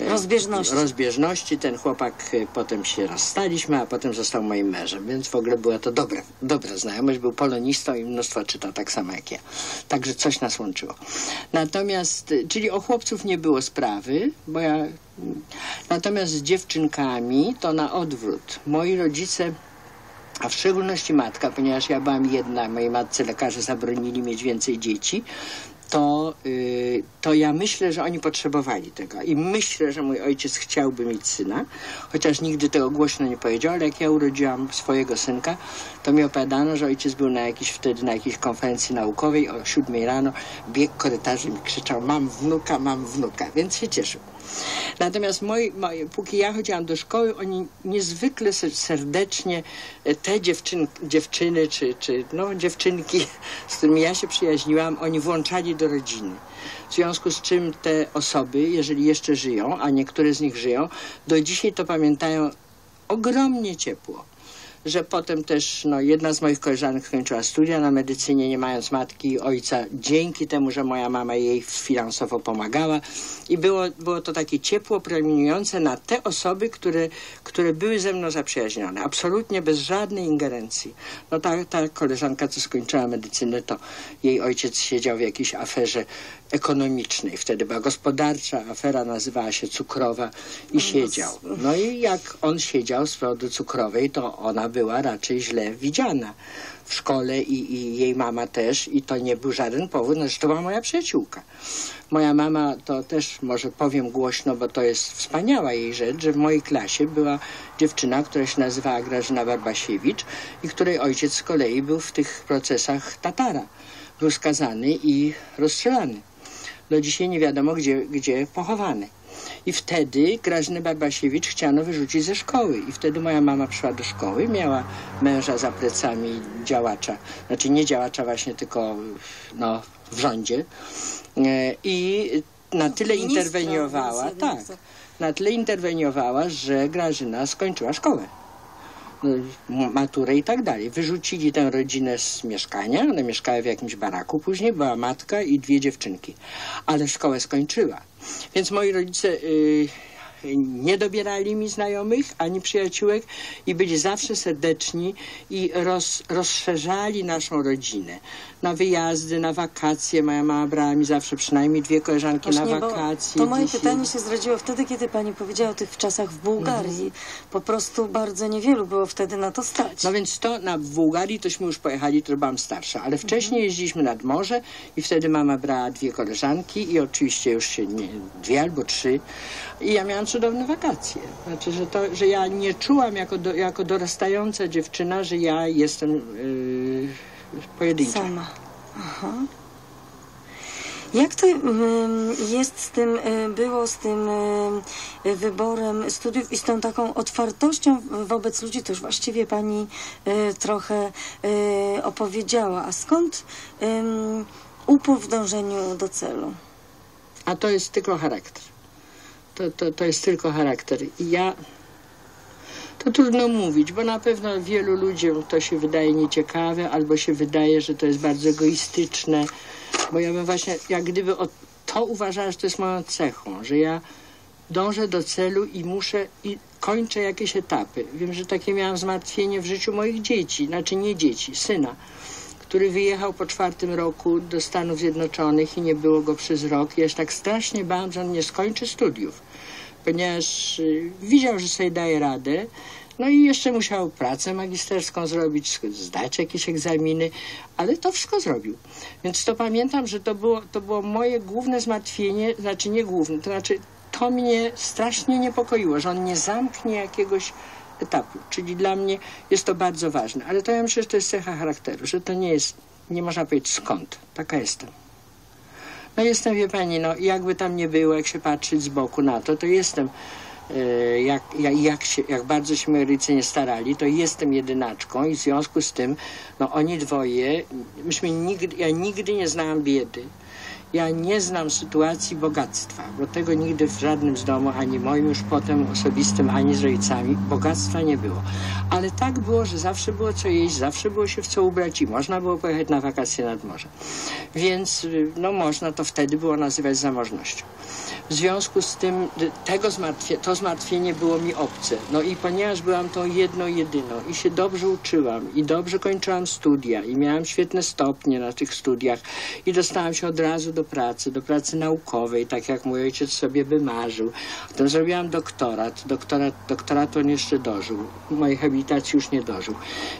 e, Rozbieżności. rozbieżności. Ten chłopak e, potem się rozstaliśmy, a potem został moim mężem, więc w ogóle była to dobra, dobra znajomość. Był polonistą i mnóstwo czytał, tak samo jak ja. Także coś nas łączyło. Natomiast, e, czyli o chłopców nie było sprawy, bo ja... Natomiast z dziewczynkami to na odwrót. Moi rodzice a w szczególności matka, ponieważ ja byłam jedna, mojej matce lekarze zabronili mieć więcej dzieci, to, y, to ja myślę, że oni potrzebowali tego. I myślę, że mój ojciec chciałby mieć syna, chociaż nigdy tego głośno nie powiedział, ale jak ja urodziłam swojego synka, to mi opowiadano, że ojciec był na jakiejś wtedy na jakiejś konferencji naukowej o siódmej rano, biegł korytarzem i krzyczał mam wnuka, mam wnuka, więc się cieszył. Natomiast moi, moi, póki ja chodziłam do szkoły, oni niezwykle se- serdecznie e, te dziewczyn, dziewczyny czy, czy no, dziewczynki, [LAUGHS] z którymi ja się przyjaźniłam, oni włączali do rodziny. W związku z czym te osoby, jeżeli jeszcze żyją, a niektóre z nich żyją, do dzisiaj to pamiętają ogromnie ciepło że potem też no, jedna z moich koleżanek skończyła studia na medycynie, nie mając matki i ojca, dzięki temu, że moja mama jej finansowo pomagała. I było, było to takie ciepło promieniujące na te osoby, które, które były ze mną zaprzyjaźnione. Absolutnie bez żadnej ingerencji. No ta, ta koleżanka, co skończyła medycynę, to jej ojciec siedział w jakiejś aferze ekonomicznej. Wtedy była gospodarcza afera, nazywała się cukrowa i siedział. No i jak on siedział z powodu cukrowej, to ona była raczej źle widziana w szkole i, i jej mama też i to nie był żaden powód, no, że to była moja przyjaciółka. Moja mama, to też może powiem głośno, bo to jest wspaniała jej rzecz, że w mojej klasie była dziewczyna, która się nazywała Grażyna Barbasiewicz i której ojciec z kolei był w tych procesach Tatara. Był skazany i rozstrzelany. Do dzisiaj nie wiadomo, gdzie, gdzie pochowany. I wtedy Grażynę Barbasiewicz chciano wyrzucić ze szkoły. I wtedy moja mama przyszła do szkoły, miała męża za plecami działacza. Znaczy nie działacza właśnie, tylko no, w rządzie. E, I na tyle interweniowała, tak, na tyle interweniowała, że Grażyna skończyła szkołę. Maturę i tak dalej. Wyrzucili tę rodzinę z mieszkania. Ona mieszkała w jakimś baraku. Później była matka i dwie dziewczynki. Ale szkołę skończyła. Więc moi rodzice y, nie dobierali mi znajomych ani przyjaciółek i byli zawsze serdeczni i roz, rozszerzali naszą rodzinę. Na wyjazdy, na wakacje. Moja mama brała mi zawsze przynajmniej dwie koleżanki Właśnie, na wakacje. To moje pytanie się zrodziło wtedy, kiedy pani powiedziała o tych czasach w Bułgarii. Po prostu bardzo niewielu było wtedy na to stać. No więc to na Bułgarii tośmy już pojechali, to byłam starsza, ale wcześniej jeździliśmy nad morze i wtedy mama brała dwie koleżanki i oczywiście już się nie, dwie albo trzy i ja miałam cudowne wakacje. Znaczy, że, to, że ja nie czułam jako, do, jako dorastająca dziewczyna, że ja jestem yy, pojedyncza. Sama. Aha. Jak to jest z tym, y, było z tym y, wyborem studiów i z tą taką otwartością wobec ludzi, to już właściwie pani y, trochę opowiedziała. A skąd upór w dążeniu do celu? A to jest tylko charakter. To, to, to jest tylko charakter. I ja. To trudno mówić, bo na pewno wielu ludziom to się wydaje nieciekawe, albo się wydaje, że to jest bardzo egoistyczne. Bo ja bym właśnie, jak gdyby o, to uważała, że to jest moją cechą, że ja dążę do celu i muszę i kończę jakieś etapy. Wiem, że takie miałam zmartwienie w życiu moich dzieci, znaczy nie dzieci, syna który wyjechał po czwartym roku do Stanów Zjednoczonych i nie było go przez rok. Ja się tak strasznie bałam, że on nie skończy studiów, ponieważ y, widział, że sobie daje radę. No i jeszcze musiał pracę magisterską zrobić, zdać jakieś egzaminy, ale to wszystko zrobił. Więc to pamiętam, że to było, to było moje główne zmartwienie, znaczy nie główne, to znaczy to mnie strasznie niepokoiło, że on nie zamknie jakiegoś Czyli dla mnie jest to bardzo ważne. Ale to ja myślę, że to jest cecha charakteru, że to nie jest, nie można powiedzieć skąd. Taka jestem. No jestem, wie pani, no jakby tam nie było, jak się patrzeć z boku na to, to jestem, e, jak, jak, jak, się, jak bardzo się moi rodzice nie starali, to jestem jedynaczką i w związku z tym, no oni dwoje, myśmy nigdy, ja nigdy nie znałam biedy. Ja nie znam sytuacji bogactwa, bo tego nigdy w żadnym z domu, ani moim już potem osobistym, ani z rodzicami, bogactwa nie było. Ale tak było, że zawsze było co jeść, zawsze było się w co ubrać i można było pojechać na wakacje nad morze. Więc y, no można to wtedy było nazywać zamożnością. W związku z tym y, tego zmartwie, to zmartwienie było mi obce. No i ponieważ byłam tą jedną jedyną i się dobrze uczyłam i dobrze kończyłam studia i miałam świetne stopnie na tych studiach i dostałam się od razu do pracy, do pracy naukowej, tak jak mój ojciec sobie by marzył. Potem zrobiłam doktorat. Doktorat, doktorat on jeszcze dożył. Mojej habilitacji już nie dożył.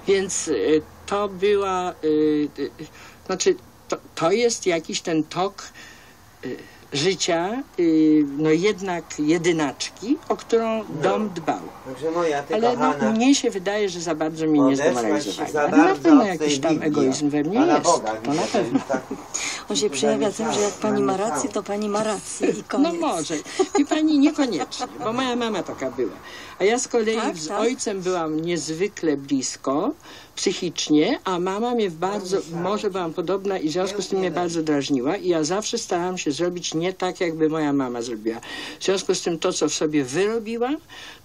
Więc y, to była, y, y, znaczy to, to jest jakiś ten tok y, życia, y, no jednak jedynaczki, o którą dom dbał. Także moja ty Ale no, mnie się wydaje, że za bardzo mnie nie zdemoralizowali. Ale na pewno jakiś tam Biblii, egoizm we mnie Pana jest. Boga, To na pewno. tak On się przejawia tym, że jak pani ma rację, to pani ma rację i No koniec. może. I pani niekoniecznie, bo moja mama taka była. A ja z kolei Tak, z tak. ojcem byłam niezwykle blisko psychicznie, a mama mnie bardzo, może byłam podobna i w związku z tym mnie bardzo drażniła i ja zawsze starałam się zrobić nie tak, jakby moja mama zrobiła. W związku z tym to, co w sobie wyrobiłam,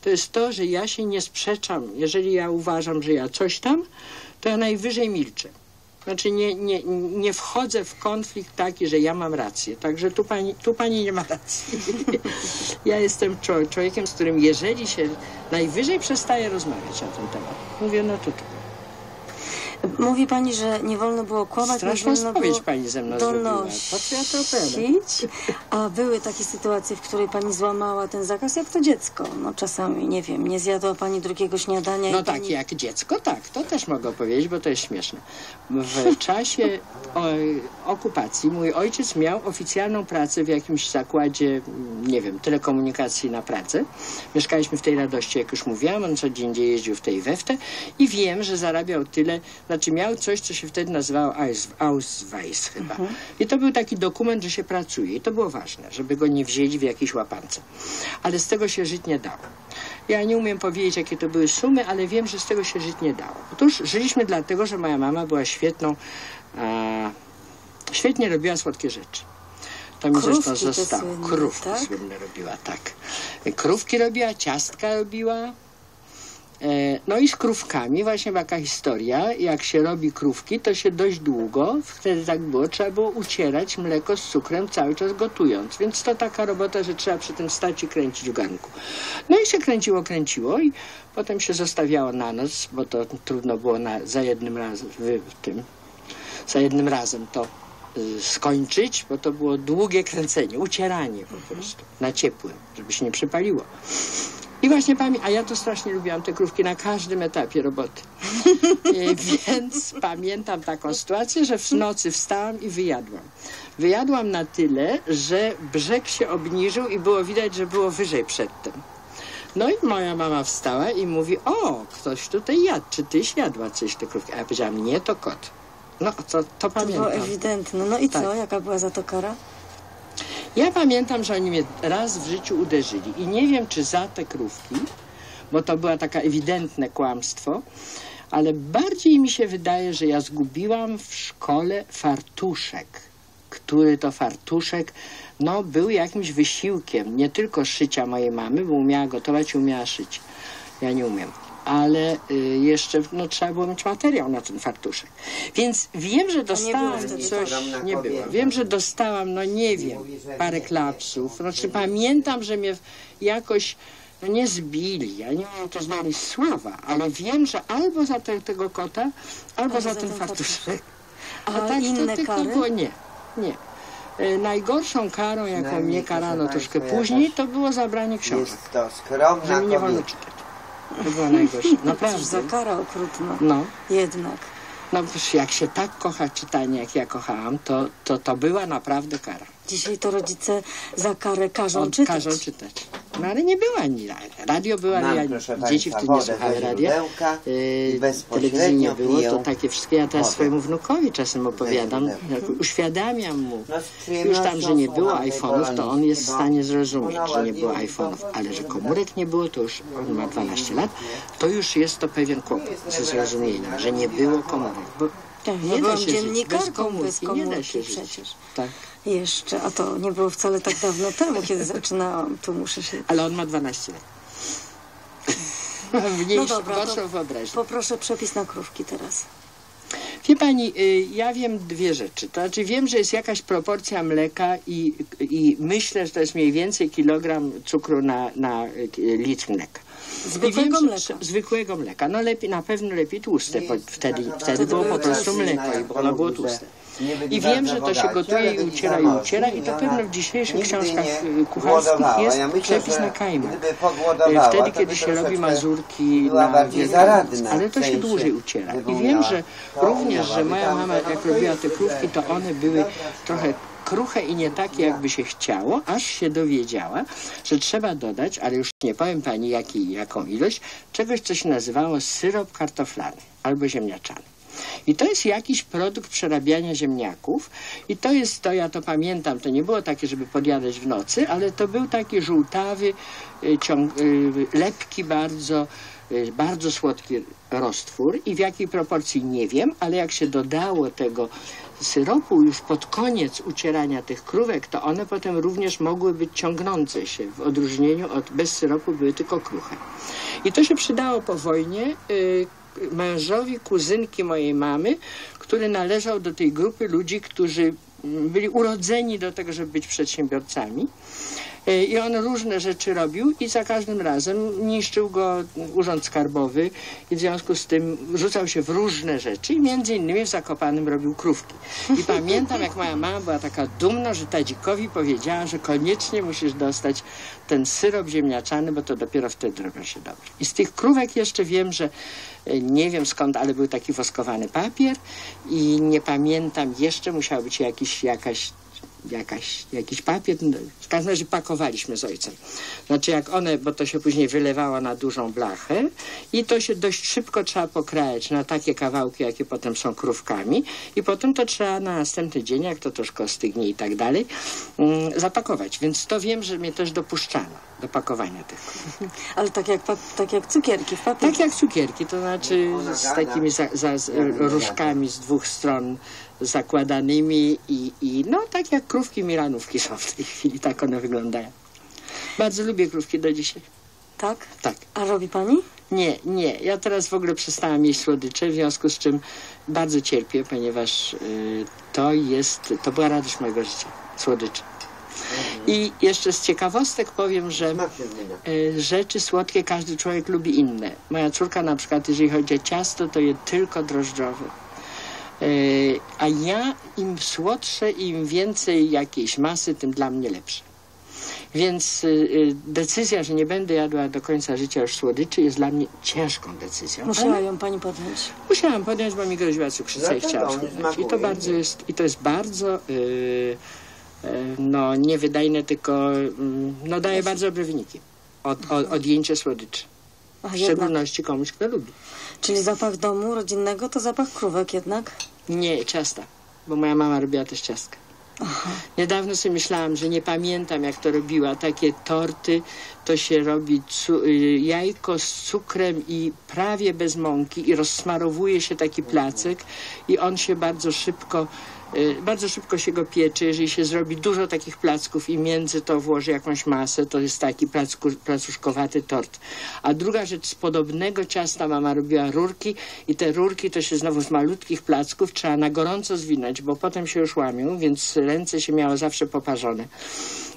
to jest to, że ja się nie sprzeczam. Jeżeli ja uważam, że ja coś tam, to ja najwyżej milczę. Znaczy nie, nie, nie wchodzę w konflikt taki, że ja mam rację. Także tu pani, tu pani nie ma racji. [LAUGHS] Ja jestem czło- człowiekiem, z którym jeżeli się najwyżej przestaje rozmawiać na ten temat, mówię, no to to. Mówi pani, że nie wolno było kłamać, Straszną nie wolno było pani ze mną donosić. A były takie sytuacje, w której pani złamała ten zakaz, jak to dziecko. No czasami, nie wiem, nie zjadła pani drugiego śniadania No tak, pani... jak dziecko, tak, to też mogę powiedzieć, bo to jest śmieszne. W czasie okupacji mój ojciec miał oficjalną pracę w jakimś zakładzie, nie wiem, telekomunikacji na Pradze. Mieszkaliśmy w tej radości, jak już mówiłam, on co dzień jeździł w tej weftę i wiem, że zarabiał tyle, znaczy miał coś, co się wtedy nazywało Aus- Ausweis chyba. I to był taki dokument, że się pracuje i to było ważne, żeby go nie wzięli w jakiejś łapance. Ale z tego się żyć nie dało. Ja nie umiem powiedzieć, jakie to były sumy, ale wiem, że z tego się żyć nie dało. Otóż żyliśmy dlatego, że moja mama była świetną, a, świetnie robiła słodkie rzeczy. To mi zresztą zostało. Krówki tak? słynne robiła, tak. Krówki robiła, ciastka robiła. E, No i z krówkami właśnie taka historia, jak się robi krówki, to się dość długo, wtedy tak było, trzeba było ucierać mleko z cukrem cały czas gotując, więc to taka robota, że trzeba przy tym stać i kręcić w garnku. No i się kręciło, kręciło i potem się zostawiało na noc, bo to trudno było na, za jednym razem, w, tym, za jednym razem to y, skończyć, bo to było długie kręcenie, ucieranie po prostu, na ciepłym, żeby się nie przypaliło. I właśnie pamiętam, a ja to strasznie lubiłam te krówki na każdym etapie roboty. [LAUGHS] E, Więc pamiętam taką sytuację, że w nocy wstałam i wyjadłam. Wyjadłam na tyle, że brzeg się obniżył i było widać, że było wyżej przedtem. No i moja mama wstała i mówi, o, ktoś tutaj jadł, czy tyś jadła coś te krówki? A ja powiedziałam, nie, to kot. No, to, to To było pamiętam. ewidentne. No i co? Tak. Jaka była za to kara? Ja pamiętam, że oni mnie raz w życiu uderzyli i nie wiem, czy za te krówki, bo to było takie ewidentne kłamstwo, ale bardziej mi się wydaje, że ja zgubiłam w szkole fartuszek, który to fartuszek no, był jakimś wysiłkiem, nie tylko szycia mojej mamy, bo umiała gotować i umiała szyć. Ja nie umiem. Ale y, jeszcze no, trzeba było mieć materiał na ten fartuszek. Więc wiem, że dostałam wtedy coś. Nie było. Wiem, że dostałam, no nie wiem, parę klapsów. Znaczy pamiętam, że mnie jakoś no nie zbili. Ja nie mam to znaleźć słowa, ale wiem, że albo za te, tego kota, albo, za, ten fartuszek. A tak inne to tylko kary? było nie. Nie. E, Najgorszą karą, jaką mnie karano troszkę później, to było zabranie książek. Jest to skromna Że nie wolno czytać. To było najgorsze. [LAUGHS] Cóż za Naprawdę. kara okrutna. No. Jednak. No przecież jak się tak kocha czytanie, jak ja kochałam, to to, to była naprawdę kara. Dzisiaj to rodzice za karę każą On czytać. każą czytać. No ale nie było ani ra- radio było, ale Mam, ja, proszę dzieci wtedy nie słuchały radia. Yy, telewizji nie było, to takie wszystkie ja teraz wodę. swojemu wnukowi czasem opowiadam, uświadamiam mu. No, Już tam, że nie było iPhone'ów, to on jest w stanie zrozumieć, że nie było iPhone'ów, ale że komórek nie było, to już on ma 12 lat, to już jest to pewien kłopot ze zrozumieniem, że nie było komórek. Bo Ja nie da byłam dziennikarką bez komórki, bez nie da komórki się żyć. przecież. Tak. Jeszcze, a to nie było wcale tak dawno [LAUGHS] temu, kiedy zaczynałam. Tu muszę się... Ale on ma 12 lat. [LAUGHS] Mniejszy, No dobra, gorszą wyobraźnię. Poproszę przepis na krówki teraz. Wie pani, y, ja wiem dwie rzeczy. To znaczy wiem, że jest jakaś proporcja mleka i, i myślę, że to jest mniej więcej kilogram cukru na, na y, litr mleka. Zwykłego wiem, że- mleka. Zwykłego mleka. No lepiej, na pewno lepiej tłuste, bo wtedy, wtedy było po prostu mleko ono było tłuste. I wiem, że to się gotuje i uciera i uciera i to pewno w dzisiejszych książkach y, kucharskich jest przepis na kajmak. Pogłodowała, Wtedy, kiedy się robi mazurki na Wielkanoc, ale to się dłużej uciera. I wiem, że również, że moja mama jak robiła te krówki, to one były trochę kruche i nie takie, jakby się chciało, aż się dowiedziała, że trzeba dodać, ale już nie powiem pani jaki, jaką ilość, czegoś, co się nazywało syrop kartoflany albo ziemniaczany. I to jest jakiś produkt przerabiania ziemniaków i to jest, to ja to pamiętam, to nie było takie, żeby podjadać w nocy, ale to był taki żółtawy, y, ciąg, y, lepki bardzo, y, bardzo słodki roztwór i w jakiej proporcji nie wiem, ale jak się dodało tego syropu już pod koniec ucierania tych krówek, to one potem również mogły być ciągnące się, w odróżnieniu od bez syropu były tylko kruche. I to się przydało po wojnie mężowi kuzynki mojej mamy, który należał do tej grupy ludzi, którzy byli urodzeni do tego, żeby być przedsiębiorcami. E, I on różne rzeczy robił i za każdym razem niszczył go urząd skarbowy i w związku z tym rzucał się w różne rzeczy i między innymi w Zakopanym robił krówki. I pamiętam, jak moja mama była taka dumna, że Tadzikowi powiedziała, że koniecznie musisz dostać ten syrop ziemniaczany, bo to dopiero wtedy robią się dobrze. I z tych krówek jeszcze wiem, że nie wiem skąd, ale był taki woskowany papier i nie pamiętam, jeszcze musiał być jakiś, jakaś jakaś, jakiś papier. No, W każdym razie pakowaliśmy z ojcem. Znaczy jak one, bo to się później wylewało na dużą blachę i to się dość szybko trzeba pokrajać na takie kawałki, jakie potem są krówkami i potem to trzeba na następny dzień, jak to troszkę ostygnie i tak dalej, mm, zapakować. Więc to wiem, że mnie też dopuszczano do pakowania tych krów. [LAUGHS] Ale tak jak, tak jak cukierki w papierze. Tak jak cukierki, to znaczy z takimi za, za, z, różkami z dwóch stron zakładanymi i, i no tak jak krówki milanówki są w tej chwili, tak one wyglądają. Bardzo lubię krówki do dzisiaj. Tak? Tak. A robi pani? Nie, nie. Ja teraz w ogóle przestałam jeść słodycze, w związku z czym bardzo cierpię, ponieważ y, to jest, to była radość mojego życia, słodycze. I jeszcze z ciekawostek powiem, że y, rzeczy słodkie każdy człowiek lubi inne. Moja córka na przykład, jeżeli chodzi o ciasto, to je tylko drożdżowe. Y, A ja im słodsze, im więcej jakiejś masy, tym dla mnie lepsze. Więc y, y, decyzja, że nie będę jadła do końca życia już słodyczy jest dla mnie ciężką decyzją. Musiała Ale ją pani podjąć. musiałam podjąć, bo mi groziła cukrzyca i schudnąć. I to bardzo jest, i to jest bardzo y, y, no niewydajne, tylko y, no daje bardzo dobre wyniki. Od, od, odjęcie słodyczy. A W jednak. szczególności komuś, kto lubi. Czyli zapach domu rodzinnego to zapach krówek jednak? Nie, ciasta, bo moja mama robiła też ciastka. Niedawno sobie myślałam, że nie pamiętam jak to robiła. Takie torty to się robi y, jajko z cukrem i prawie bez mąki i rozsmarowuje się taki placek i on się bardzo szybko bardzo szybko się go piecze, jeżeli się zrobi dużo takich placków i między to włoży jakąś masę, to jest taki placku, placuszkowaty tort. A druga rzecz, z podobnego ciasta mama robiła rurki i te rurki to się znowu z malutkich placków trzeba na gorąco zwinąć, bo potem się już łamią, więc ręce się miało zawsze poparzone.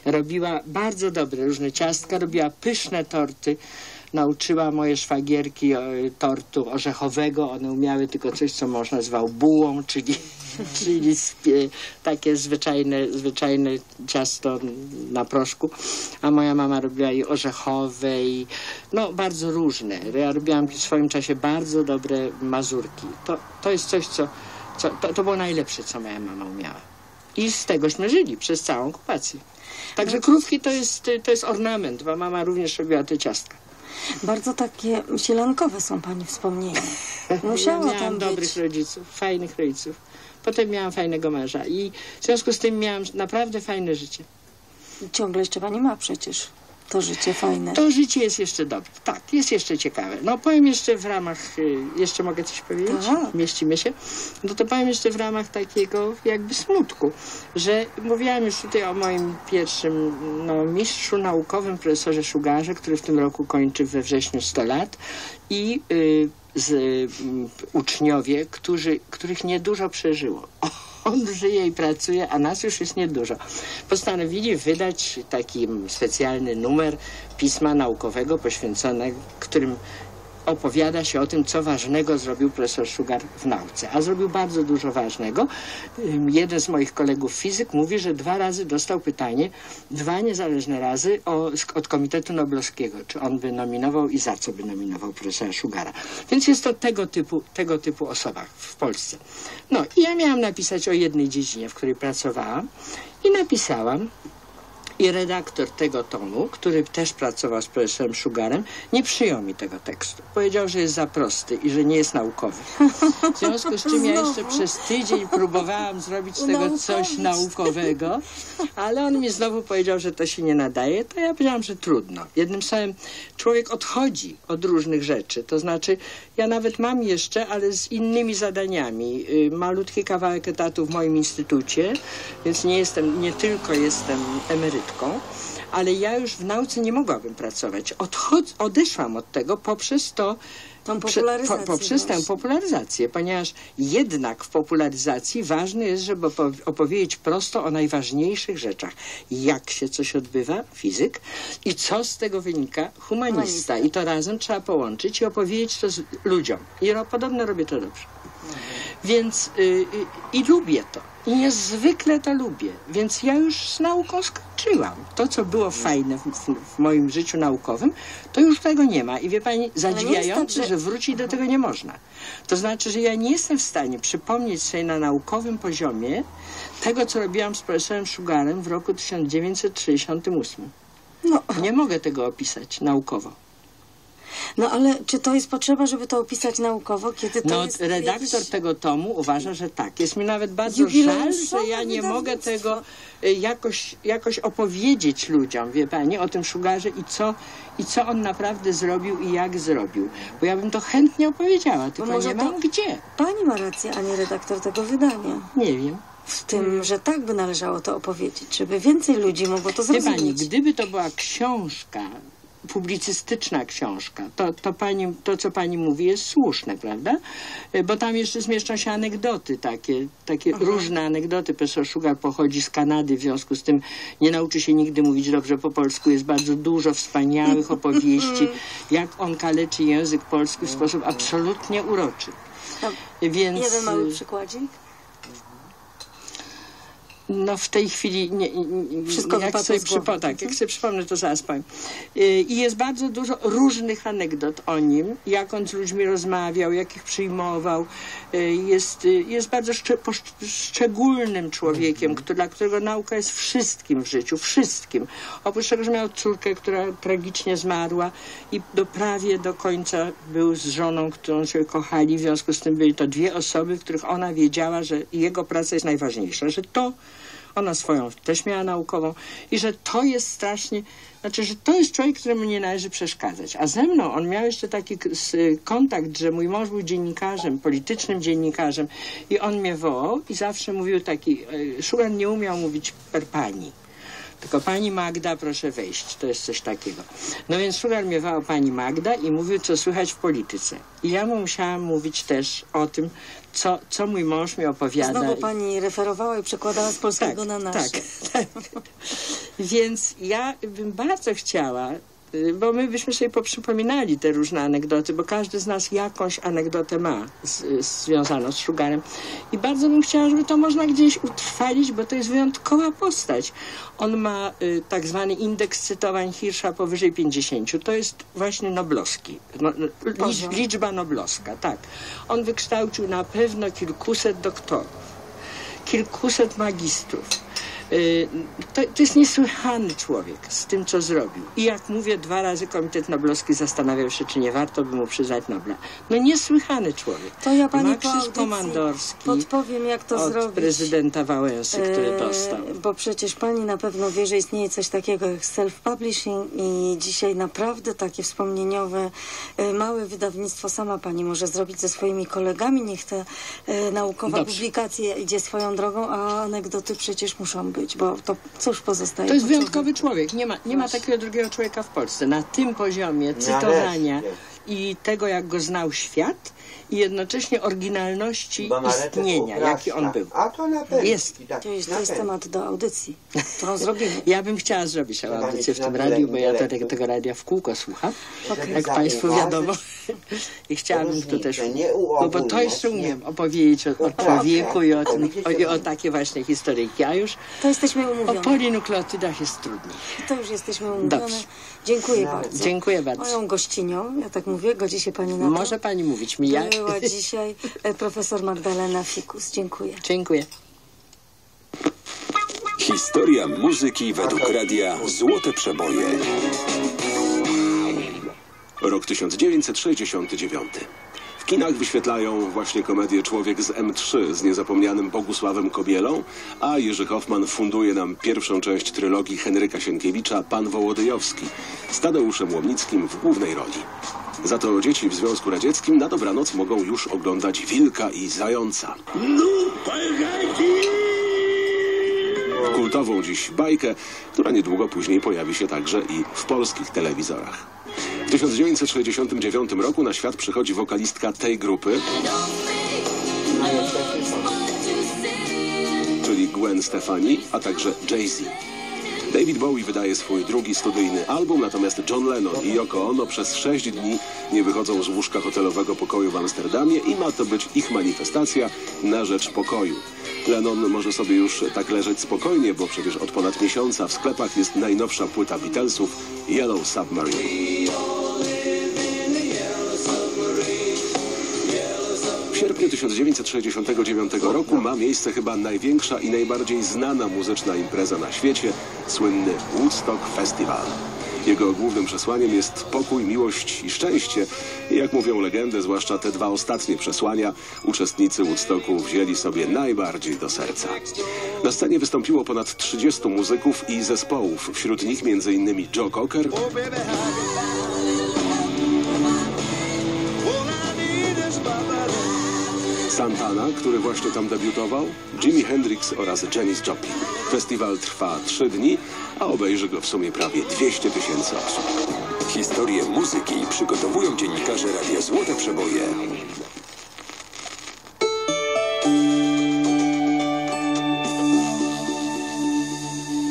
Robiła bardzo dobre różne ciastka, robiła pyszne torty. Nauczyła moje szwagierki e, tortu orzechowego. One umiały tylko coś, co można nazwał bułą, czyli, [LAUGHS] czyli takie zwyczajne, zwyczajne ciasto na proszku. A moja mama robiła i orzechowe, i no bardzo różne. Ja robiłam w swoim czasie bardzo dobre mazurki. To, to jest coś, co, co to, to było najlepsze, co moja mama umiała. I z tegośmy żyli przez całą okupację. Także krówki to jest, to jest ornament, bo mama również robiła te ciastka. Bardzo takie sielankowe są pani wspomnienia. Musiało miałam tam dobrych być. rodziców, fajnych rodziców. Potem miałam fajnego męża i w związku z tym miałam naprawdę fajne życie. Ciągle jeszcze pani ma przecież to życie fajne. To życie jest jeszcze dobre. Tak, jest jeszcze ciekawe. No powiem jeszcze w ramach, y, jeszcze mogę coś powiedzieć? Tak. Mieścimy się? No to powiem jeszcze w ramach takiego jakby smutku, że mówiłam już tutaj o moim pierwszym no, mistrzu naukowym, profesorze Szugarze, który w tym roku kończy we wrześniu 100 lat i y, z y, uczniowie, którzy, których niedużo przeżyło. [LAUGHS] On żyje i pracuje, a nas już jest niedużo. Postanowili wydać taki specjalny numer pisma naukowego poświęconego, którym opowiada się o tym, co ważnego zrobił profesor Sugar w nauce. A zrobił bardzo dużo ważnego. Jeden z moich kolegów fizyk mówi, że dwa razy dostał pytanie, dwa niezależne razy o, od Komitetu Noblowskiego, czy on by nominował i za co by nominował profesora Sugara. Więc jest to tego typu, tego typu osoba w Polsce. No i ja miałam napisać o jednej dziedzinie, w której pracowałam i napisałam i redaktor tego tomu, który też pracował z profesorem Sugarem, nie przyjął mi tego tekstu. Powiedział, że jest za prosty i że nie jest naukowy. W związku z czym ja jeszcze przez tydzień próbowałam zrobić z tego coś naukowego, ale on mi znowu powiedział, że to się nie nadaje, to ja powiedziałam, że trudno. Jednym słowem, człowiek odchodzi od różnych rzeczy. To znaczy, ja nawet mam jeszcze, ale z innymi zadaniami. Y, Malutki kawałek etatu w moim instytucie, więc nie jestem, nie tylko jestem emerytką, ale ja już w nauce nie mogłabym pracować. Odchod- odeszłam od tego poprzez to, Tą popularyzację poprzez tę popularyzację, ponieważ jednak w popularyzacji ważne jest, żeby opo- opowiedzieć prosto o najważniejszych rzeczach. Jak się coś odbywa, fizyk, i co z tego wynika, humanista. Humanista. I to razem trzeba połączyć i opowiedzieć to z ludziom. I podobno robię to dobrze. Więc y, y, i lubię to. I niezwykle to lubię. Więc ja już z nauką skończyłam. To, co było fajne w, w, w moim życiu naukowym, to już tego nie ma. I wie pani, zadziwiające, tak, że- że wrócić do tego nie można. To znaczy, że ja nie jestem w stanie przypomnieć sobie na naukowym poziomie tego, co robiłam z profesorem Szugarem w roku 1968. No, Nie mogę tego opisać naukowo. No ale czy to jest potrzeba, żeby to opisać naukowo, kiedy to No, jest redaktor jakiś... tego tomu uważa, że tak. Jest mi nawet bardzo żal, że ja nie mogę tego y, jakoś, jakoś opowiedzieć ludziom, wie pani, o tym Szugarze i co, i co on naprawdę zrobił i jak zrobił. Bo ja bym to chętnie opowiedziała, tylko może nie to- mam gdzie. Pani ma rację, a nie redaktor tego wydania. Nie wiem. W tym, że tak by należało to opowiedzieć, żeby więcej ludzi mogło to Wie pani, zrozumieć. gdyby to była książka, publicystyczna książka, to, to, pani, to co pani mówi jest słuszne, prawda? E, Bo tam jeszcze zmieszczą się anegdoty takie, takie Mhm. różne anegdoty. Profesor Sugar pochodzi z Kanady, w związku z tym nie nauczy się nigdy mówić dobrze po polsku. Jest bardzo dużo wspaniałych [LAUGHS] opowieści, jak on kaleczy język polski w sposób absolutnie uroczy. Więc... Jeden mały y, przykładzik. No w tej chwili nie, nie, Wszystko jak sobie przypo, tak, jak sobie przypomnę, to zaraz powiem. Y, I jest bardzo dużo różnych anegdot o nim, jak on z ludźmi rozmawiał, jak ich przyjmował. Y, Jest, y, jest bardzo szczególnym człowiekiem, który, dla którego nauka jest wszystkim w życiu, wszystkim. Oprócz tego, że miał córkę, która tragicznie zmarła i do prawie do końca był z żoną, którą się kochali. W związku z tym byli to dwie osoby, w których ona wiedziała, że jego praca jest najważniejsza, że to ona swoją też miała naukową i że to jest strasznie, znaczy, że to jest człowiek, któremu nie należy przeszkadzać. A ze mną on miał jeszcze taki s- kontakt, że mój mąż był dziennikarzem, politycznym dziennikarzem i on mnie wołał i zawsze mówił taki, e, Szugan nie umiał mówić per pani. Tylko pani Magda, proszę wejść. To jest coś takiego. No więc Szugar mnie wołał pani Magda i mówił, co słychać w polityce. I ja mu musiałam mówić też o tym, co, co mój mąż mi opowiada. Znowu pani referowała i przekładała z polskiego na nasze. Tak, [LAUGHS] tak. Więc ja bym bardzo chciała, bo my byśmy sobie poprzypominali te różne anegdoty, bo każdy z nas jakąś anegdotę ma z, z, związaną z Sugarem. I bardzo bym chciała, żeby to można gdzieś utrwalić, bo to jest wyjątkowa postać. On ma y, tak zwany indeks cytowań Hirsza powyżej 50. To jest właśnie noblowski. No, licz, Poziom. liczba noblowska, tak. On wykształcił na pewno kilkuset doktorów kilkuset magistrów. Y, To, to jest niesłychany człowiek z tym, co zrobił. I jak mówię, dwa razy Komitet Noblowski zastanawiał się, czy nie warto by mu przyznać Nobla. No niesłychany człowiek. To ja pani Ma po krzyż audycji komandorski podpowiem, jak to od zrobić. prezydenta Wałęsy, który E, dostał. Bo przecież pani na pewno wie, że istnieje coś takiego jak self-publishing i dzisiaj naprawdę takie wspomnieniowe, e, małe wydawnictwo sama pani może zrobić ze swoimi kolegami. Niech ta e, naukowa Dobrze. publikacja idzie swoją drogą, a anegdoty przecież muszą być, bo to cóż pozostaje? To jest po wyjątkowy człowiek. Nie ma, nie ma takiego drugiego człowieka w Polsce. Na tym poziomie cytowania i tego, jak go znał świat i jednocześnie oryginalności istnienia, jaki on był. A to na pewno. Jest. Tak, To jest, to jest temat do audycji, którą zrobimy. Ja bym chciała zrobić tę Trzeba audycję w tym radiu, bo ja to, tego, tego radia w kółko słucham, Żeby jak Państwu wiadomo. I chciałabym tu też, nie bo, to jeszcze umiem opowiedzieć o, o człowieku i o, tym, o, i o o- takie właśnie historyjki. A już To jesteśmy o umówione. polinukleotydach jest trudniej. To już jesteśmy umówione. Dobrze. Dziękuję Nawet. bardzo. Dziękuję bardzo. Moją gościnią, ja tak mówię, godzi się pani na to. Może Pani mówić mi jak? Była [LAUGHS] dzisiaj e, profesor Magdalena Fikus. Dziękuję. Dziękuję. Historia muzyki według radia Złote Przeboje. Rok 1969. W kinach wyświetlają właśnie komedię Człowiek z M3 z niezapomnianym Bogusławem Kobielą, a Jerzy Hoffman funduje nam pierwszą część trylogii Henryka Sienkiewicza Pan Wołodyjowski z Tadeuszem Łomnickim w głównej roli. Za to dzieci w Związku Radzieckim na dobranoc mogą już oglądać Wilka i Zająca. W kultową dziś bajkę, która niedługo później pojawi się także i w polskich telewizorach. W 1969 roku na świat przychodzi wokalistka tej grupy, czyli Gwen Stefani, a także Jay-Z. David Bowie wydaje swój drugi studyjny album, natomiast John Lennon i Yoko Ono przez sześć dni nie wychodzą z łóżka hotelowego pokoju w Amsterdamie i ma to być ich manifestacja na rzecz pokoju. Lennon może sobie już tak leżeć spokojnie, bo przecież od ponad miesiąca w sklepach jest najnowsza płyta Beatlesów Yellow Submarine. Sierpniu 1969 roku ma miejsce chyba największa i najbardziej znana muzyczna impreza na świecie, słynny Woodstock Festival. Jego głównym przesłaniem jest pokój, miłość i szczęście. I jak mówią legendy, zwłaszcza te dwa ostatnie przesłania, uczestnicy Woodstocku wzięli sobie najbardziej do serca. Na scenie wystąpiło ponad 30 muzyków i zespołów, wśród nich m.in. Joe Cocker, Santana, który właśnie tam debiutował, Jimi Hendrix oraz Janis Joplin. Festiwal trwa trzy dni, a obejrzy go w sumie prawie 200 tysięcy osób. Historię muzyki przygotowują dziennikarze Radia Złote Przeboje.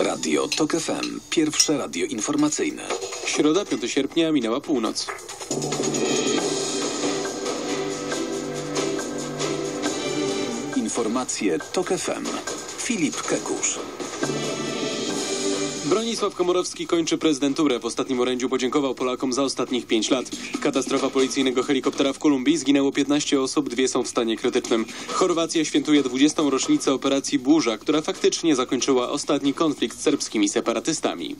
Radio TOK FM. Pierwsze radio informacyjne. Środa 5 sierpnia minęła północ. Informacje TOK FM. Filip Kekusz. Bronisław Komorowski kończy prezydenturę. W ostatnim orędziu podziękował Polakom za ostatnich pięć lat. Katastrofa policyjnego helikoptera w Kolumbii zginęło 15 osób, dwie są w stanie krytycznym. Chorwacja świętuje 20. rocznicę operacji Burza, która faktycznie zakończyła ostatni konflikt z serbskimi separatystami.